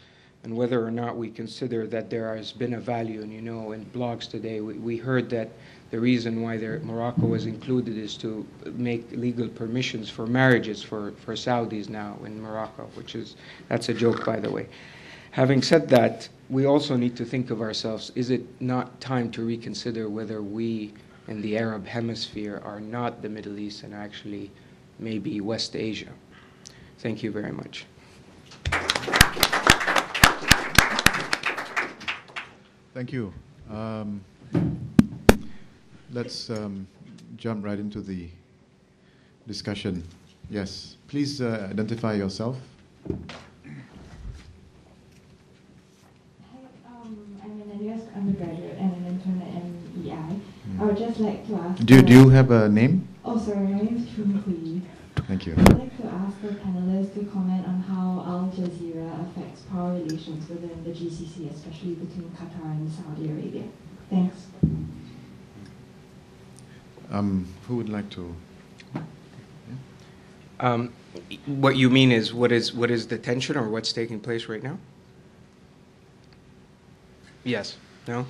And whether or not we consider that there has been a value, and you know, in blogs today, we, we heard that the reason why Morocco was included is to make legal permissions for marriages for, for Saudis now in Morocco, which is, that's a joke, by the way. Having said that, we also need to think of ourselves is it not time to reconsider whether we in the Arab hemisphere are not the Middle East and actually maybe West Asia? Thank you very much. Thank you. Um, let's um, jump right into the discussion. Yes, please uh, identify yourself. Hi, um, I'm an NUS undergraduate and an intern at MEI. I would just like to ask. Do, do you have a name? Oh, sorry, my name is Chun Hui. Thank you. I'd like to ask the panelists to comment on how Al Jazeera affects power relations within the GCC, especially between Qatar and Saudi Arabia. Thanks. Um, who would like to? Um, what you mean is what is what is the tension or what's taking place right now? Yes. No.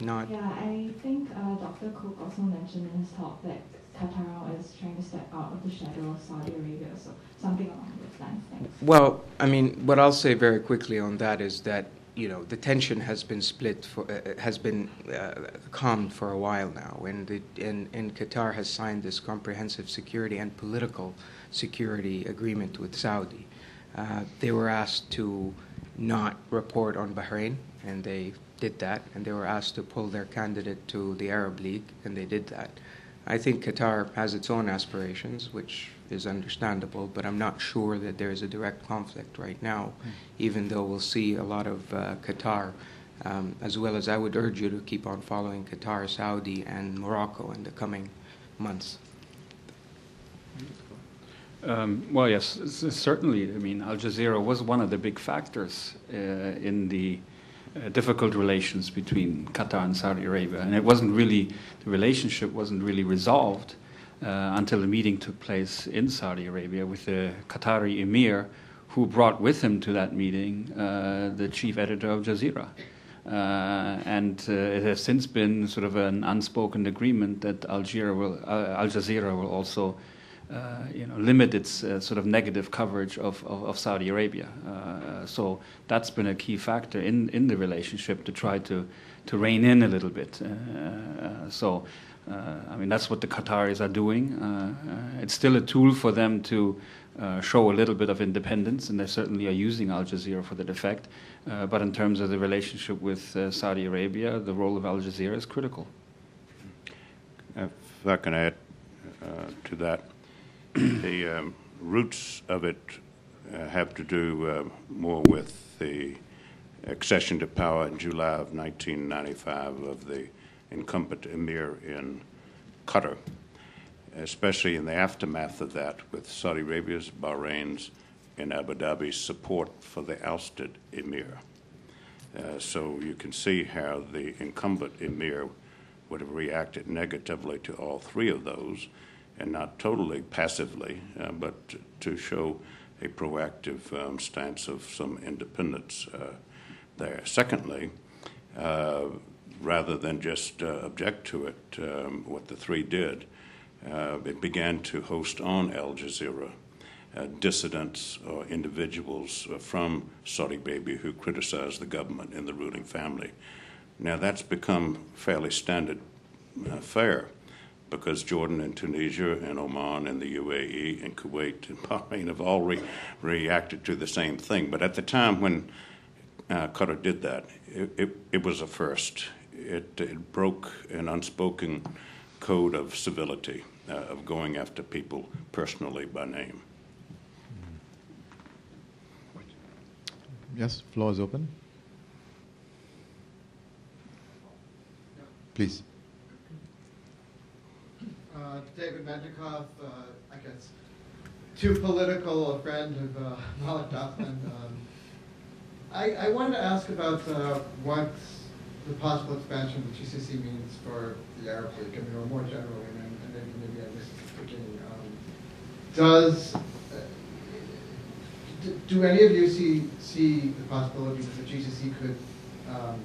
Not. Yeah, I think uh, Dr. Koch also mentioned in his talk that Qatar is trying to step out of the shadow of Saudi Arabia, so something along those lines. Thanks. Well, I mean, what I'll say very quickly on that is that you know the tension has been split for uh, has been uh, calmed for a while now, and and and Qatar has signed this comprehensive security and political security agreement with Saudi. Uh, they were asked to not report on Bahrain, and they did that, and they were asked to pull their candidate to the Arab League, and they did that. I think Qatar has its own aspirations, which is understandable, but I'm not sure that there is a direct conflict right now, even though we'll see a lot of uh, Qatar, um, as well as I would urge you to keep on following Qatar, Saudi, and Morocco in the coming months. Um, well, yes, certainly. I mean, Al Jazeera was one of the big factors uh, in the uh, difficult relations between Qatar and Saudi Arabia, and it wasn't really the relationship wasn't really resolved uh, until the meeting took place in Saudi Arabia with the Qatari emir, who brought with him to that meeting uh, the chief editor of Jazeera. Uh, and uh, it has since been sort of an unspoken agreement that Al Jazeera will, uh, Al Jazeera will also uh, you know, limit its uh, sort of negative coverage of, of, of Saudi Arabia. Uh, so that's been a key factor in, in the relationship to try to, to rein in a little bit. Uh, uh, so, uh, I mean, that's what the Qataris are doing. Uh, uh, it's still a tool for them to uh, show a little bit of independence, and they certainly are using Al Jazeera for that effect. Uh, but in terms of the relationship with uh, Saudi Arabia, the role of Al Jazeera is critical. If I can add uh, to that, the um, roots of it uh, have to do uh, more with the accession to power in July of 1995 of the incumbent emir in Qatar, especially in the aftermath of that with Saudi Arabia's, Bahrain's, and Abu Dhabi's support for the ousted emir. Uh, so you can see how the incumbent emir would have reacted negatively to all three of those, and not totally passively, uh, but to show a proactive um, stance of some independence uh, there. Secondly, uh, rather than just uh, object to it, um, what the three did, uh, it began to host on Al Jazeera uh, dissidents or individuals uh, from Saudi Arabia who criticized the government and the ruling family. Now, that's become fairly standard uh, fare because Jordan and Tunisia and Oman and the UAE and Kuwait and Bahrain have all re- reacted to the same thing. But at the time when uh, Qatar did that, it, it, it was a first. It, it, broke an unspoken code of civility, uh, of going after people personally by name. Yes, floor is open. Please. Uh, David Mednicoff, uh, I guess, too political a friend of uh, Malik Dahlan. Um, I, I wanted to ask about uh, what the possible expansion of the GCC means for the Arab League, I mean, or more generally, and, and maybe, maybe I missed the beginning. Um, does, uh, do, do any of you see, see the possibility that the GCC could um,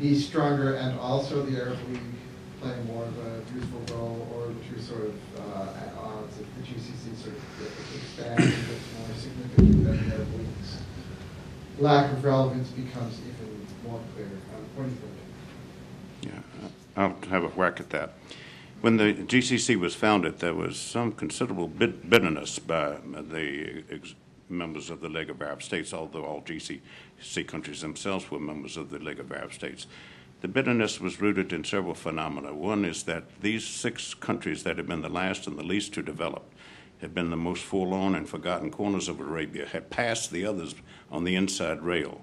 be stronger and also the Arab League play more of a useful role, or to sort of uh, at odds if the GCC sort of expands and gets more significant than the Arab League's lack of relevance becomes even think? Yeah, I'll have a whack at that. When the GCC was founded, there was some considerable bit bitterness by the members of the League of Arab States, although all GCC countries themselves were members of the League of Arab States. The bitterness was rooted in several phenomena. One is that these six countries that have been the last and the least to develop have been the most forlorn and forgotten corners of Arabia, had passed the others on the inside rail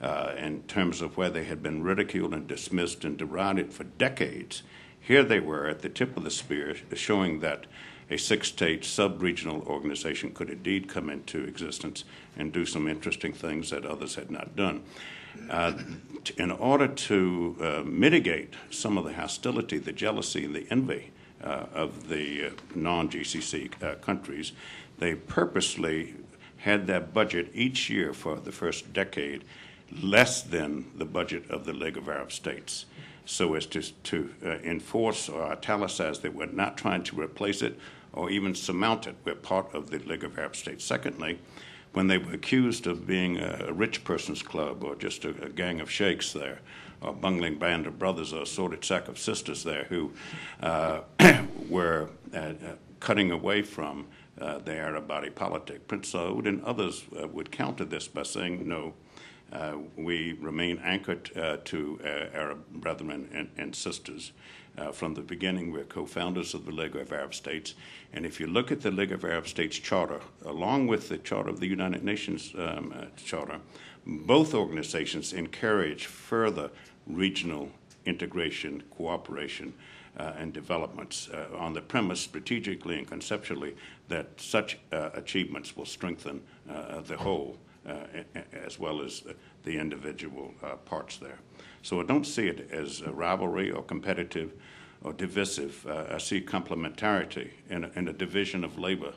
uh, in terms of where they had been ridiculed and dismissed and derided for decades. Here they were at the tip of the spear, showing that a six state sub regional organization could indeed come into existence and do some interesting things that others had not done. Uh, in order to uh, mitigate some of the hostility, the jealousy, and the envy uh, of the uh, non GCC uh, countries, they purposely had their budget each year for the first decade less than the budget of the League of Arab States so as to, to uh, enforce or italicize that we're not trying to replace it or even surmount it. We're part of the League of Arab States. Secondly, when they were accused of being a rich person's club or just a, a gang of sheikhs there, or a bungling band of brothers or a sordid sack of sisters there who uh, were uh, uh, cutting away from uh, the Arab body politic. Prince Saud and others uh, would counter this by saying, no, we remain anchored to Arab brethren and, and sisters. Uh, from the beginning, we're co founders of the League of Arab States. And if you look at the League of Arab States Charter, along with the Charter of the United Nations um, uh, Charter, both organizations encourage further regional integration, cooperation, uh, and developments uh, on the premise, strategically and conceptually, that such uh, achievements will strengthen uh, the whole as well as the individual parts there. So I don't see it as a rivalry or competitive or divisive. Uh, I see complementarity and a, a, division of labor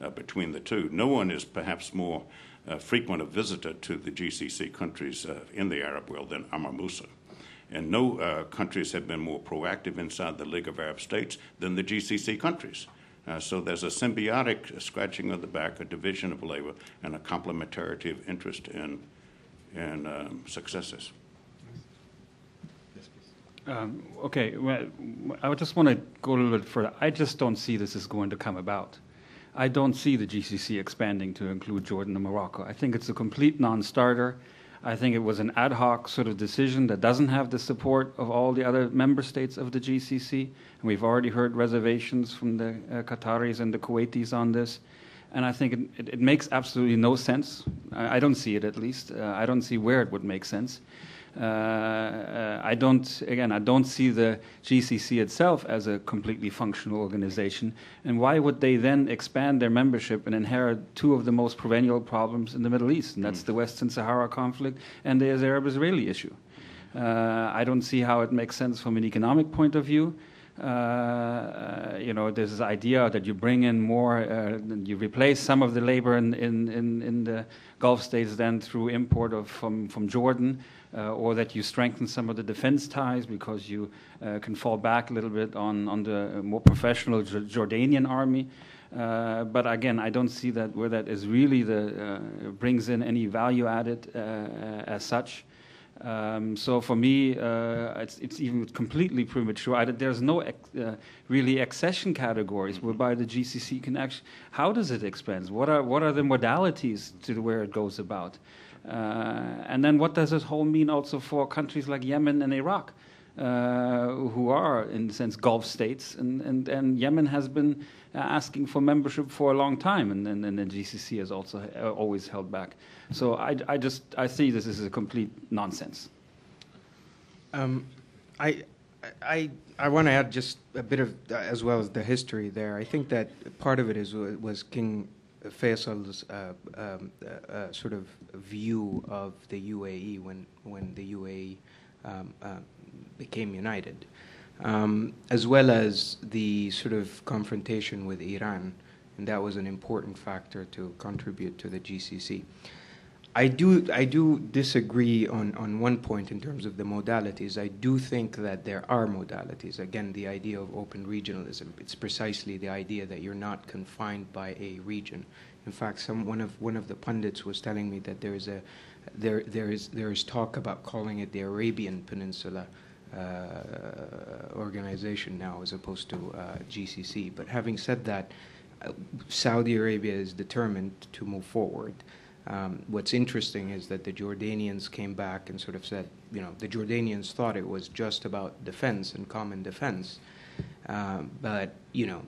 uh, between the two. No one is perhaps more uh, frequent a visitor to the GCC countries uh, in the Arab world than Amr Moussa. And no uh, countries have been more proactive inside the League of Arab States than the GCC countries. Uh, so there's a symbiotic scratching of the back, a division of labor, and a complementarity of interest in, in um, successes. Um, okay, well, I just want to go a little bit further. I just don't see this is going to come about. I don't see the GCC expanding to include Jordan and Morocco. I think it's a complete non starter. I think it was an ad hoc sort of decision that doesn't have the support of all the other member states of the GCC. And we've already heard reservations from the uh, Qataris and the Kuwaitis on this. And I think it, it, it makes absolutely no sense. I, I, don't see it at least. Uh, I don't see where it would make sense. Uh, uh, I don't, again, I don't see the GCC itself as a completely functional organization. And why would they then expand their membership and inherit two of the most perennial problems in the Middle East? And that's mm. the Western Sahara conflict and the Arab Israeli issue. Uh, I don't see how it makes sense from an economic point of view. Uh, you know, there's this idea that you bring in more, uh, you replace some of the labor in, in, in, in the Gulf states then through import of, from, from Jordan, uh, or that you strengthen some of the defense ties because you uh, can fall back a little bit on, on the more professional Jordanian army. Uh, but again, I don't see that where that is really the uh, brings in any value added uh, as such. Um, so for me, uh, it's, it's, even completely premature. I, there's no uh, really accession categories mm-hmm. whereby the GCC can actually. How does it expand? What are what are the modalities to where it goes about? Uh, and then what does this whole mean also for countries like Yemen and Iraq, uh, who are in a sense Gulf states, and, and, and Yemen has been uh, asking for membership for a long time, and, and, and the GCC has also uh, always held back. So I, I just I see this as a complete nonsense. Um, I I I want to add just a bit of uh, as well as the history there. I think that part of it is was King Faisal's uh, um, uh, uh, sort of view of the UAE when when the UAE um, became united um, as well as the sort of confrontation with Iran, and that was an important factor to contribute to the GCC. I do, I do disagree on, on one point in terms of the modalities. I do think that there are modalities. Again, the idea of open regionalism, it's precisely the idea that you're not confined by a region. In fact, some, one, of, one of the pundits was telling me that there is, a, there, there, is, there is talk about calling it the Arabian Peninsula uh, organization now as opposed to uh, GCC. But having said that, uh, Saudi Arabia is determined to move forward. Um, what's interesting is that the Jordanians came back and sort of said, you know, the Jordanians thought it was just about defense and common defense. Um, but, you know,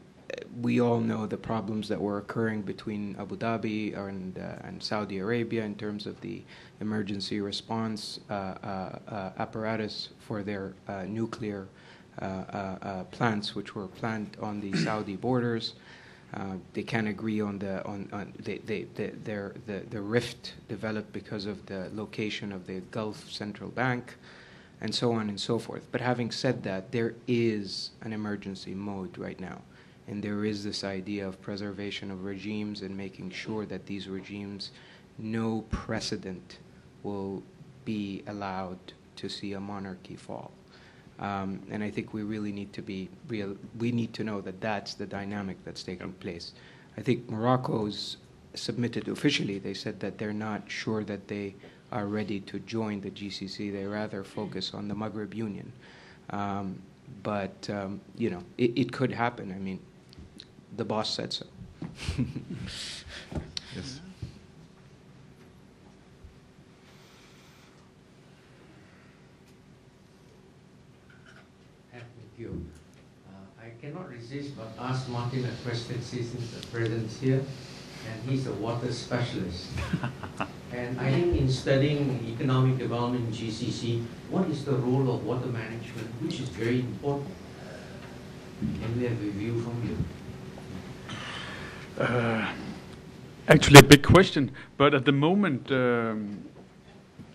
we all know the problems that were occurring between Abu Dhabi and, uh, and Saudi Arabia in terms of the emergency response uh, uh, uh apparatus for their uh, nuclear uh, plants, which were planned on the Saudi borders. Uh, they can't agree on the on, on they, they, they, their, the the rift developed because of the location of the Gulf Central Bank, and so on and so forth. But having said that, there is an emergency mode right now. And there is this idea of preservation of regimes and making sure that these regimes, no precedent will be allowed to see a monarchy fall. Um, and I think we really need to be real. We need to know that that's the dynamic that's taking place. I think Morocco's submitted officially. They said that they're not sure that they are ready to join the GCC. They rather focus on the Maghreb Union. Um, but um, you know, it, it could happen. I mean, the boss said so. yes. Thank you. Uh, I cannot resist but ask Martin a question since the president's here, and he's a water specialist. and I think in studying economic development in GCC, what is the role of water management, which is very important? Can we have a view from you? Uh, actually, a big question, but at the moment, um,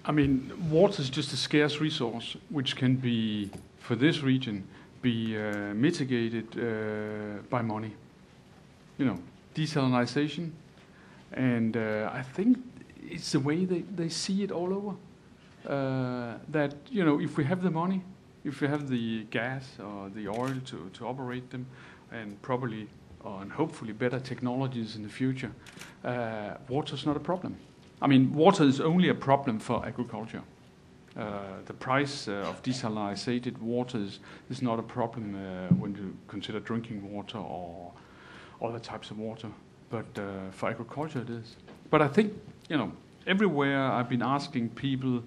I mean, water is just a scarce resource, which can be, for this region, be uh, mitigated uh, by money. You know, desalination, and uh, I think it's the way they, they see it all over. Uh, that you know, if we have the money, if we have the gas or the oil to, to operate them, and properly and hopefully better technologies in the future, uh, water is not a problem. I mean, water is only a problem for agriculture. Uh, the price uh, of desalinated water is, is, not a problem uh, when you consider drinking water or other types of water, but uh, for agriculture it is. But I think, you know, everywhere I've been asking people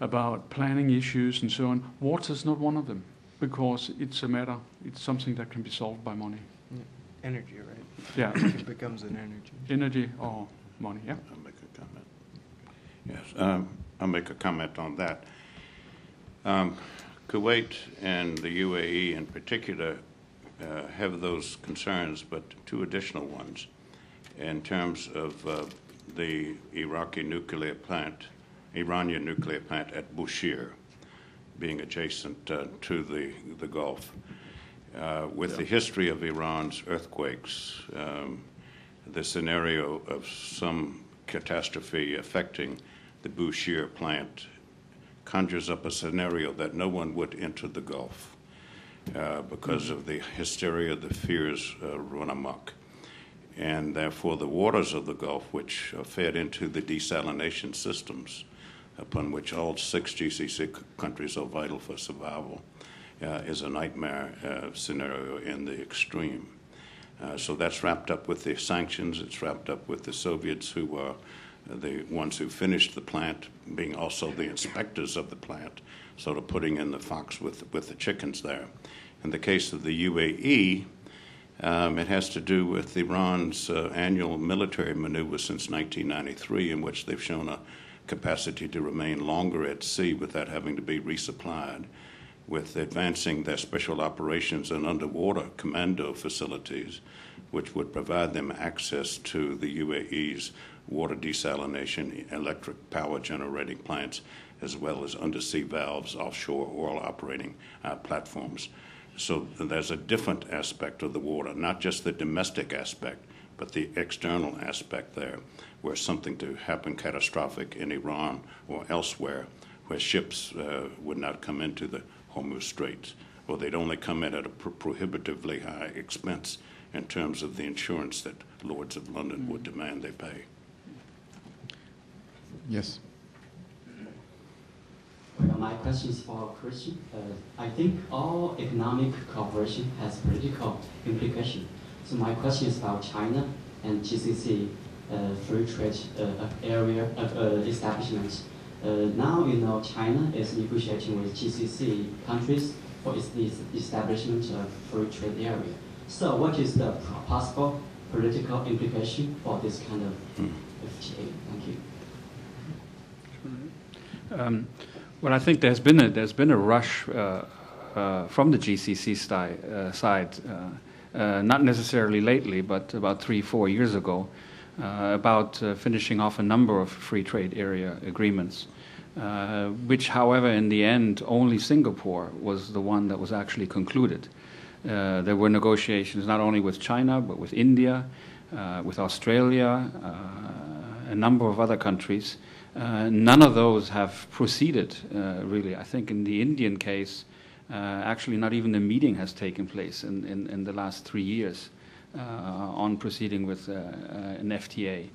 about planning issues and so on, water is not one of them because it's a matter, it's something that can be solved by money energy, right? Yeah. it becomes an energy. Energy or money, yeah. I'll make a comment. Yes, um, I'll make a comment on that. Um, Kuwait and the UAE in particular uh, have those concerns, but two additional ones in terms of uh, the Iraqi nuclear plant, Iranian nuclear plant at Bushehr, being adjacent uh, to the, the Gulf. Uh, with the history of Iran's earthquakes, um, the scenario of some catastrophe affecting the Bushehr plant conjures up a scenario that no one would enter the Gulf uh, because of the hysteria, the fears uh, run amok. And therefore, the waters of the Gulf, which are fed into the desalination systems, upon which all six GCC countries are vital for survival, uh, is a nightmare uh, scenario in the extreme. Uh, so that's wrapped up with the sanctions. It's wrapped up with the Soviets who are the ones who finished the plant being also the inspectors of the plant, sort of putting in the fox with, with the chickens there. In the case of the UAE, um, it has to do with Iran's uh, annual military maneuver since 1993, in which they've shown a capacity to remain longer at sea without having to be resupplied, with advancing their special operations and underwater commando facilities, which would provide them access to the UAE's water desalination, electric power generating plants, as well as undersea valves, offshore oil operating uh, platforms. So there's a different aspect of the water, not just the domestic aspect, but the external aspect there, where something to happen catastrophic in Iran or elsewhere, where ships uh, would not come into the Hormuz Straits, or they'd only come in at a pro- prohibitively high expense in terms of the insurance that Lloyd's of London would demand they pay. Yes. Well, my question is for Christian. Uh, I think all economic cooperation has political implication. So my question is about China and GCC uh, free trade uh, area uh, establishments. Uh, now you know China is negotiating with GCC countries for its establishment of free trade area. So what is the possible political implication for this kind of FTA? Thank you. Um, well, I think there's been a, there's been a rush uh, uh, from the GCC sti- uh, side, uh, uh, not necessarily lately, but about three, four years ago, uh, about finishing off a number of free trade area agreements, which, however, in the end, only Singapore was the one that was actually concluded. there were negotiations not only with China, but with India, with Australia, a number of other countries. Uh, none of those have proceeded, uh, really. I think in the Indian case, uh, actually, not even a meeting has taken place in, in, in the last three years uh, on proceeding with uh, an FTA.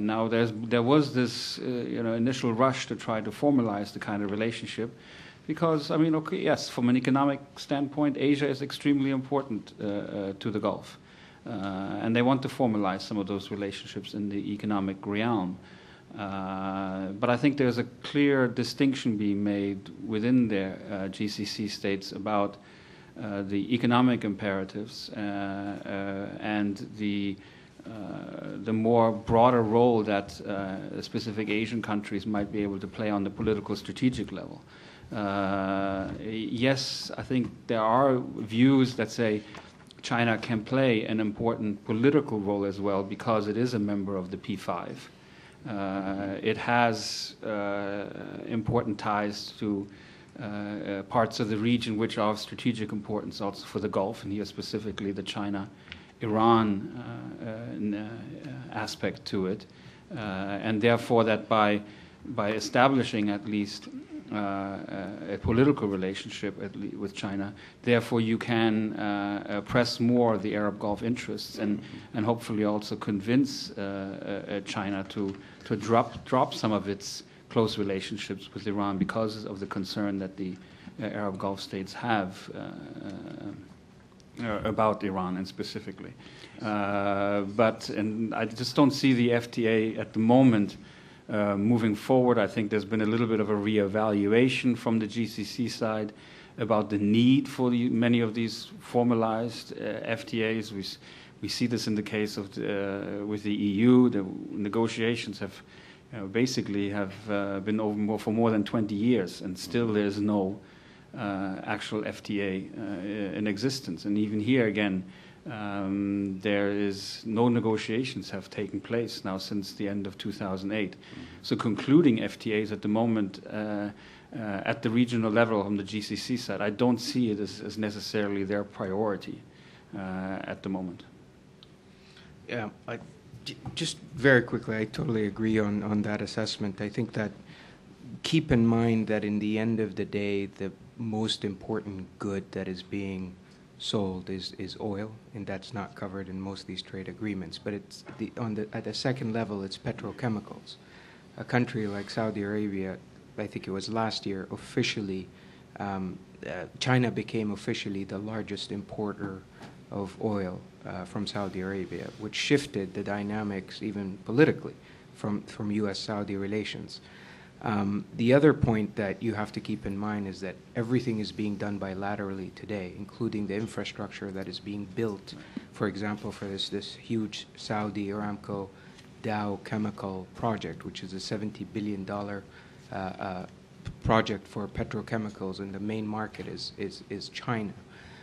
now, there's, there was this you know, initial rush to try to formalize the kind of relationship because, I mean, okay, yes, from an economic standpoint, Asia is extremely important to the Gulf. and they want to formalize some of those relationships in the economic realm. Uh, but I think there's a clear distinction being made within the uh, GCC states about uh, the economic imperatives uh, uh, and the the more broader role that specific Asian countries might be able to play on the political strategic level. yes, I think there are views that say China can play an important political role as well because it is a member of the P5. Uh, it has uh, important ties to uh, parts of the region which are of strategic importance also for the Gulf, and here specifically the China Iran aspect to it. and therefore, that by, by establishing at least uh, a political relationship with China. Therefore, you can uh, uh, press more the Arab Gulf interests and, and hopefully also convince China to, to drop, drop some of its close relationships with Iran because of the concern that the Arab Gulf states have about Iran and specifically. Uh, but and I just don't see the FTA at the moment uh, moving forward, I think there's been a little bit of a reevaluation from the GCC side about the need for the, many of these formalized uh, FTAs. We, we see this in the case of the, uh, with the EU. The negotiations have basically have uh, been over more, for more than 20 years, and still there's no uh, actual FTA uh, in existence. And even here again, um, there is no negotiations have taken place now since the end of 2008. Mm-hmm. So concluding FTAs at the moment uh, uh, at the regional level on the GCC side, I don't see it as, as necessarily their priority uh, at the moment. Yeah, I, just very quickly, I totally agree on, on that assessment. I think that keep in mind that in the end of the day, the most important good that is being sold is, is oil, and that's not covered in most of these trade agreements. But it's the, on the, at the second level, it's petrochemicals. A country like Saudi Arabia, I think it was last year, officially, um, uh, China became officially the largest importer of oil uh, from Saudi Arabia, which shifted the dynamics even politically from, from U.S. Saudi relations. Um, the other point that you have to keep in mind is that everything is being done bilaterally today, including the infrastructure that is being built, for example, for this, this huge Saudi Aramco Dow chemical project, which is a $70 billion uh, uh, project for petrochemicals, and the main market is, is, is China.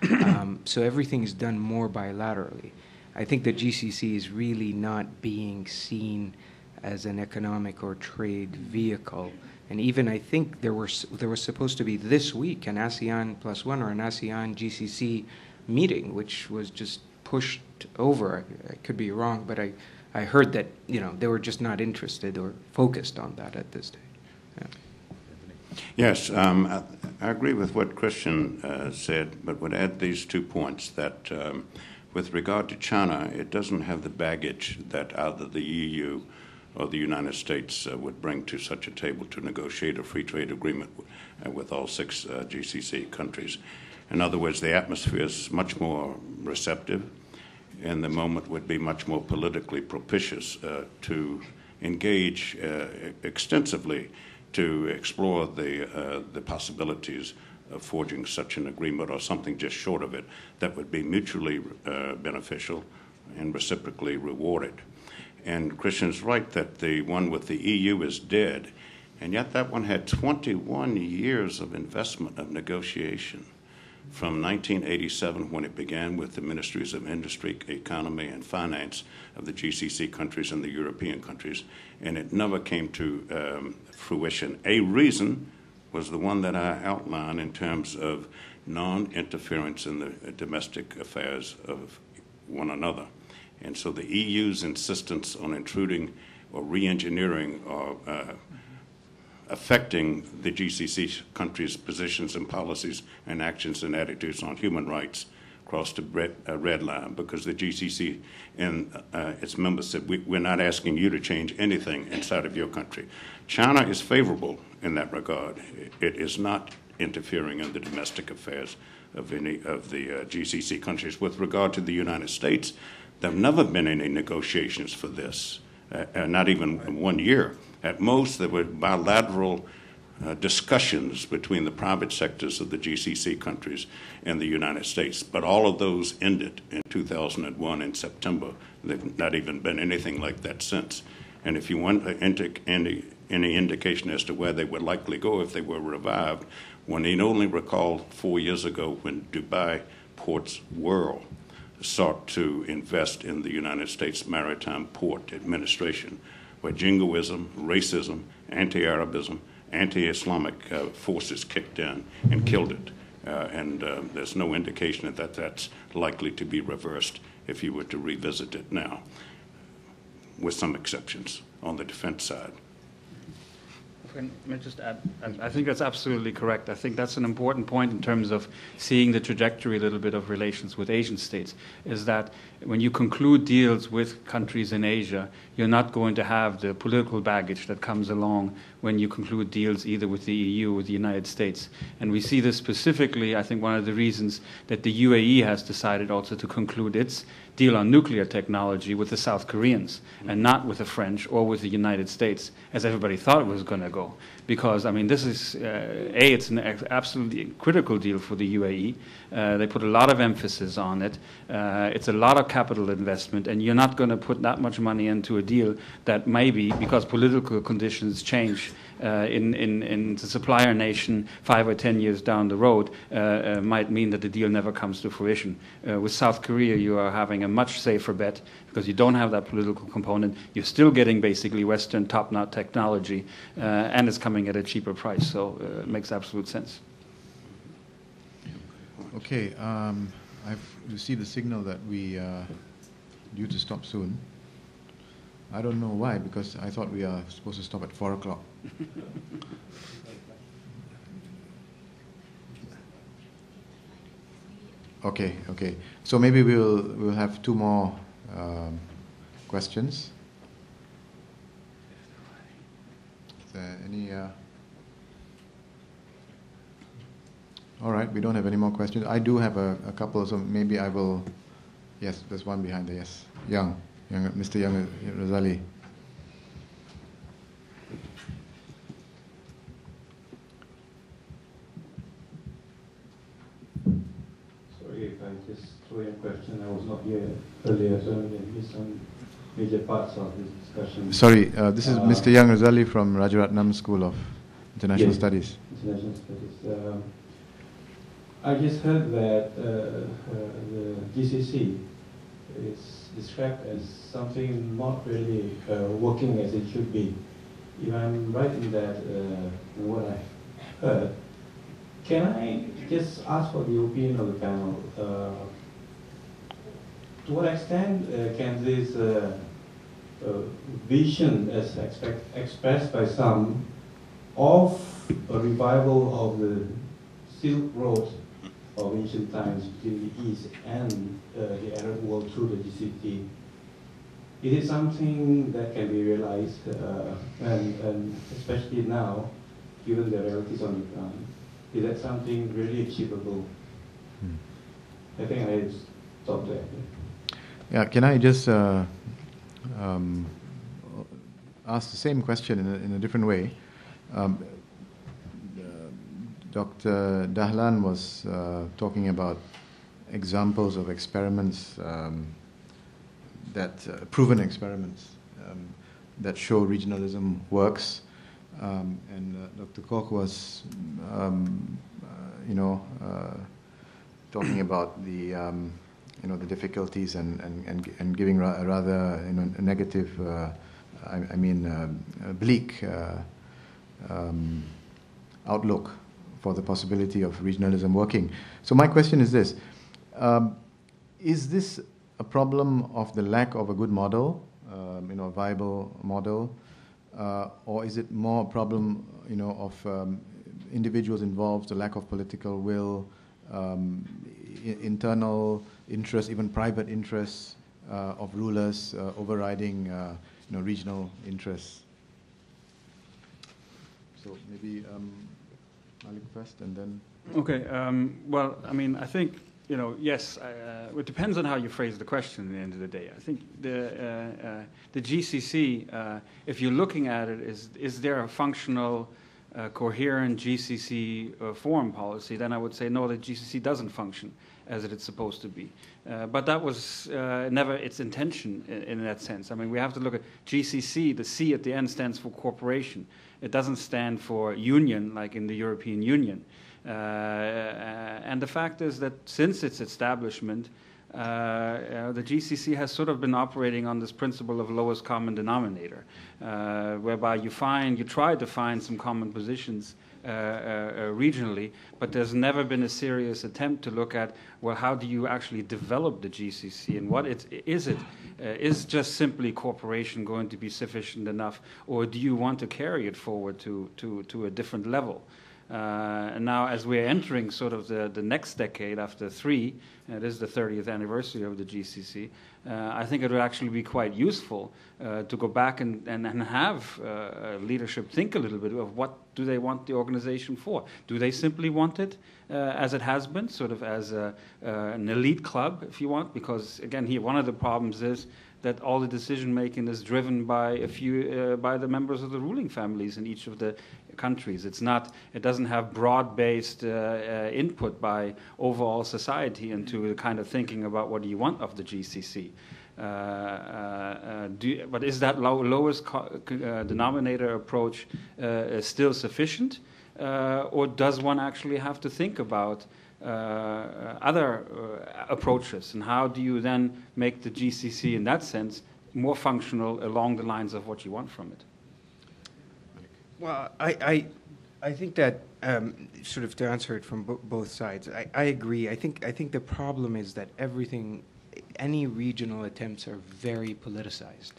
Um, so everything is done more bilaterally. I think the GCC is really not being seen as an economic or trade vehicle. And even I think there were there was supposed to be this week an ASEAN plus one or an ASEAN GCC meeting, which was just pushed over. I, I could be wrong, but I, I heard that you know they were just not interested or focused on that at this stage. Yeah. Yes, um, I, I, agree with what Christian uh, said, but would add these two points that. Um, with regard to China, it doesn't have the baggage that either the EU or the United States uh, would bring to such a table to negotiate a free trade agreement uh, with all six uh, GCC countries. In other words, the atmosphere is much more receptive, and the moment would be much more politically propitious uh, to engage uh, extensively to explore the, uh, the possibilities of forging such an agreement or something just short of it that would be mutually beneficial and reciprocally rewarded. And Christian's right that the one with the EU is dead. And yet that one had 21 years of investment of negotiation from 1987 when it began with the ministries of industry, economy, and finance of the GCC countries and the European countries, and it never came to um, fruition. A reason was the one that I outlined in terms of non interference in the domestic affairs of one another. And so the EU's insistence on intruding or re engineering or uh, affecting the GCC countries' positions and policies and actions and attitudes on human rights crossed a red, red line because the GCC and uh, its members said, we, We're not asking you to change anything inside of your country. China is favorable in that regard. It is not interfering in the domestic affairs of any of the uh, GCC countries. With regard to the United States, there have never been any negotiations for this, uh, uh, not even one year. At most, there were bilateral uh, discussions between the private sectors of the GCC countries and the United States. But all of those ended in 2001 in September. There's not even been anything like that since. And if you want to enter any, any indication as to where they would likely go if they were revived, one need only recall four years ago when Dubai Ports World sought to invest in the United States Maritime Port Administration, where jingoism, racism, anti Arabism, anti Islamic uh, forces kicked in and killed it. Uh, and uh, there's no indication that that's likely to be reversed if you were to revisit it now, with some exceptions on the defense side can I just add? I think that's absolutely correct. I think that's an important point in terms of seeing the trajectory a little bit of relations with Asian states. Is that when you conclude deals with countries in Asia, you're not going to have the political baggage that comes along when you conclude deals either with the EU or the United States. And we see this specifically, I think, one of the reasons that the UAE has decided also to conclude its deal on nuclear technology with the South Koreans and not with the French or with the United States, as everybody thought it was going to go. Because, I mean, this is, uh, A, it's an absolutely critical deal for the UAE. Uh, they put a lot of emphasis on it. Uh, it's a lot of capital investment, and you're not going to put that much money into a deal that maybe, because political conditions change, uh, in, in, in the supplier nation five or ten years down the road uh, uh, might mean that the deal never comes to fruition. Uh, with South Korea, you are having a much safer bet because you don't have that political component. You're still getting basically Western top notch technology, uh, and it's coming at a cheaper price, so uh, it makes absolute sense. Okay, um, I've received a signal that we are due to stop soon. I don't know why, because I thought we are supposed to stop at 4 o'clock. okay, okay. So maybe we'll, we'll have two more um, questions. Is there any... Uh, all right, we don't have any more questions. I do have a, a couple, so maybe I will... Yes, there's one behind there, yes. Yang. Yang, Mr. Yang Razali. Sorry if I just throw in a question. I was not here earlier, so I missed some major parts of this discussion. Sorry, uh, this is Uh, Mr. Yang Razali from Rajaratnam School of International Yes. Studies. International Studies. Um, I just heard that uh, uh, the GCC is described as something not really uh, working as it should be. If I'm right in that, uh, in what I heard, can I just ask for the opinion of the panel? Uh, to what extent uh, can this uh, uh, vision, as expect, expressed by some, of a revival of the Silk Road of ancient times between the East and uh, the Arab world through the GCC. It is something that can be realized, uh, and, and especially now, given the realities on the ground. Is that something really achievable? I think I stop there. Yeah, can I just uh, um, ask the same question in a, in a different way? Um, uh, Dr. Dahlan was uh, talking about examples of experiments um, that uh, proven experiments um, that show regionalism works, um, and uh, Dr. Koch was, um, uh, you know, uh, talking about the um, you know the difficulties and and and, and giving ra- a rather you know negative, uh, I, I mean um, bleak uh, um, outlook for the possibility of regionalism working. So my question is this: um, Is this a problem of the lack of a good model, um, you know, a viable model, uh, or is it more a problem, you know, of um, individuals involved, the lack of political will, um, I- internal interests, even private interests uh, of rulers uh, overriding, uh, you know, regional interests? So maybe um, Malik first, and then. Okay. Um, well, I mean, I think you know, yes. Uh, it depends on how you phrase the question. At the end of the day, I think the uh, uh, the GCC, uh, if you're looking at it, is is there a functional, uh, coherent GCC uh, foreign policy? Then I would say no. The GCC doesn't function as it is supposed to be. But that was never its intention in, in that sense. I mean, we have to look at GCC. The C at the end stands for corporation. It doesn't stand for union like in the European Union. Uh, and the fact is that since its establishment, uh, uh, the GCC has sort of been operating on this principle of lowest common denominator, uh, whereby you find, you try to find some common positions uh, uh, uh, regionally, but there's never been a serious attempt to look at, well, how do you actually develop the GCC and what it, is it? Uh, is just simply cooperation going to be sufficient enough, or do you want to carry it forward to, to, to a different level? Uh, and now, as we're entering sort of the, the next decade after three, uh, this is the 30th anniversary of the GCC, uh, I think it would actually be quite useful uh, to go back and, and, and have uh, leadership think a little bit of what do they want the organization for? Do they simply want it uh, as it has been, sort of as a, an elite club, if you want? Because, again, here, one of the problems is that all the decision making is driven by a few uh, by the members of the ruling families in each of the countries. It's not. It doesn't have broad-based uh, uh, input by overall society into the kind of thinking about what you want of the GCC. Uh, uh, do, but is that low, lowest uh, denominator approach still sufficient, or does one actually have to think about other approaches? And how do you then make the GCC, in that sense, more functional along the lines of what you want from it? Well, I, I, I think that um, sort of to answer it from bo- both sides, I, I agree. I think I think the problem is that everything any regional attempts are very politicized.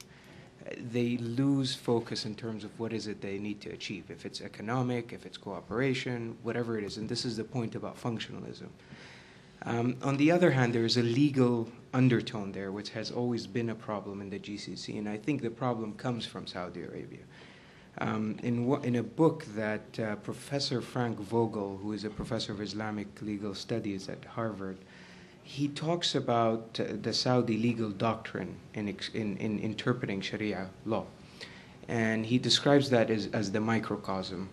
They lose focus in terms of what is it they need to achieve. If it's economic, if it's cooperation, whatever it is. And this is the point about functionalism. Um, on the other hand, there is a legal undertone there, which has always been a problem in the GCC, and I think the problem comes from Saudi Arabia. Um, in, in a book that uh, Professor Frank Vogel, who is a professor of Islamic legal studies at Harvard, he talks about uh, the Saudi legal doctrine in, in, in, interpreting Sharia law. And he describes that as, as the microcosm,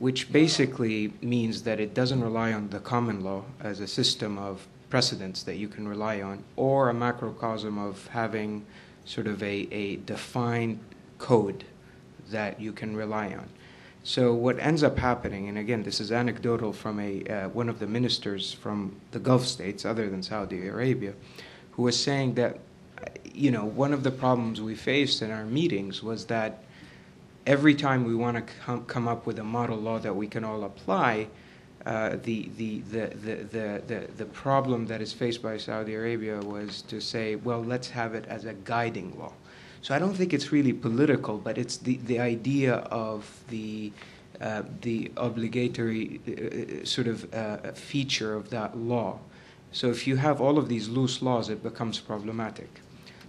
which basically means that it doesn't rely on the common law as a system of precedents that you can rely on, or a macrocosm of having sort of a, a defined code that you can rely on. So what ends up happening, and again, this is anecdotal from a uh, one of the ministers from the Gulf states, other than Saudi Arabia, who was saying that, you know, one of the problems we faced in our meetings was that every time we want to com- come up with a model law that we can all apply, uh, the, the, the, the, the, the, the problem that is faced by Saudi Arabia was to say, well, let's have it as a guiding law. So I don't think it's really political, but it's the, the idea of the, uh, the obligatory uh, sort of uh, feature of that law. So if you have all of these loose laws, it becomes problematic.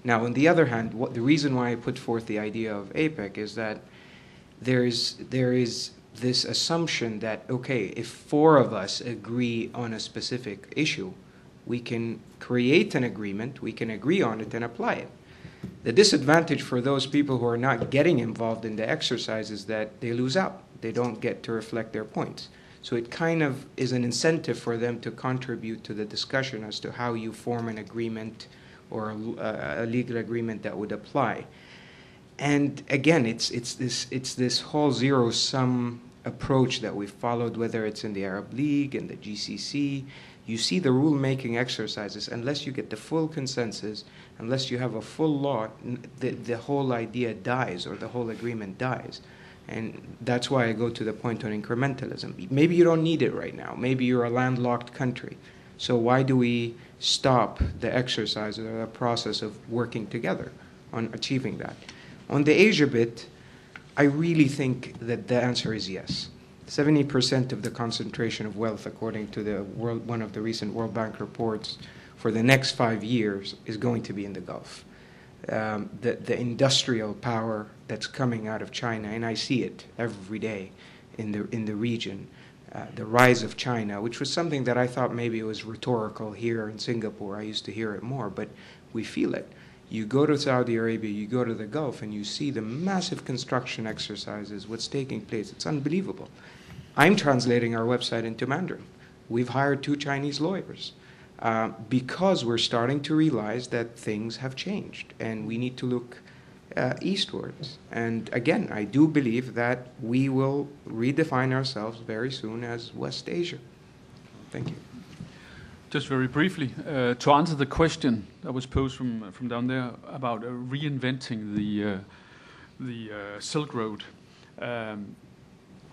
Now, on the other hand, what, the reason why I put forth the idea of APEC is that there is, there is this assumption that, okay, if four of us agree on a specific issue, we can create an agreement, we can agree on it and apply it. The disadvantage for those people who are not getting involved in the exercise is that they lose out. They don't get to reflect their points. So it kind of is an incentive for them to contribute to the discussion as to how you form an agreement or a, a legal agreement that would apply. And again, it's, it's, this, it's this whole zero sum approach that we've followed, whether it's in the Arab League and the GCC. You see the rule making exercises, unless you get the full consensus, unless you have a full law, the, the whole idea dies or the whole agreement dies. And that's why I go to the point on incrementalism. Maybe you don't need it right now. Maybe you're a landlocked country. So why do we stop the exercise or the process of working together on achieving that? On the Asia bit, I really think that the answer is yes. 70% of the concentration of wealth, according to the world, one of the recent World Bank reports, for the next five years is going to be in the Gulf. Um, the, the industrial power that's coming out of China, and I see it every day in the, in the region, uh, the rise of China, which was something that I thought maybe was rhetorical here in Singapore. I used to hear it more, but we feel it. You go to Saudi Arabia, you go to the Gulf, and you see the massive construction exercises, what's taking place. It's unbelievable. I'm translating our website into Mandarin. We've hired two Chinese lawyers. Uh, because we're starting to realize that things have changed and we need to look uh, eastwards. And again, I do believe that we will redefine ourselves very soon as West Asia. Thank you. Just very briefly, uh, to answer the question that was posed from, from down there about uh, reinventing the, uh, the Silk Road, um,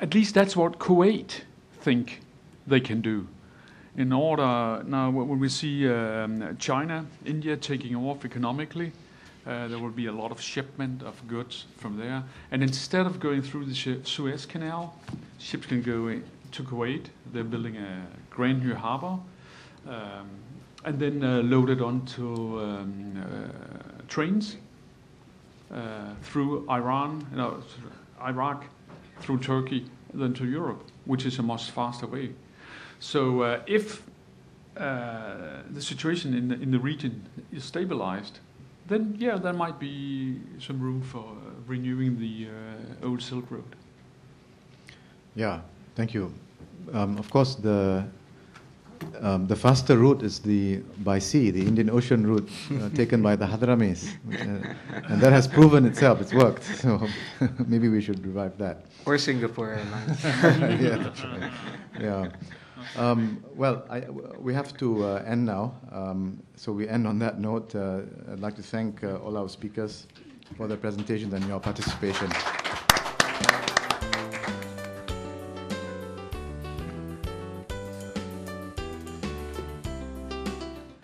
at least that's what Kuwait think they can do in order now when we see um, China, India taking off economically, uh, there will be a lot of shipment of goods from there. And instead of going through the Suez Canal, ships can go to Kuwait. They're building a Grand New Harbor, um, and then uh, load it onto um, uh, trains uh, through Iran, no, Iraq, through Turkey, then to Europe, which is a much faster way. So uh, if uh, the situation in the, in the region is stabilized, then yeah, there might be some room for renewing the old Silk Road. Yeah, thank you. Um, of course, the um, the faster route is the by sea, the Indian Ocean route uh, taken by the Hadramis, uh, and that has proven itself. It's worked. So maybe we should revive that. Or Singapore Airlines. yeah, that's right. Yeah. Um, well, I, we have to uh, end now. Um, so we end on that note. Uh, I'd like to thank uh, all our speakers for their presentations and your participation.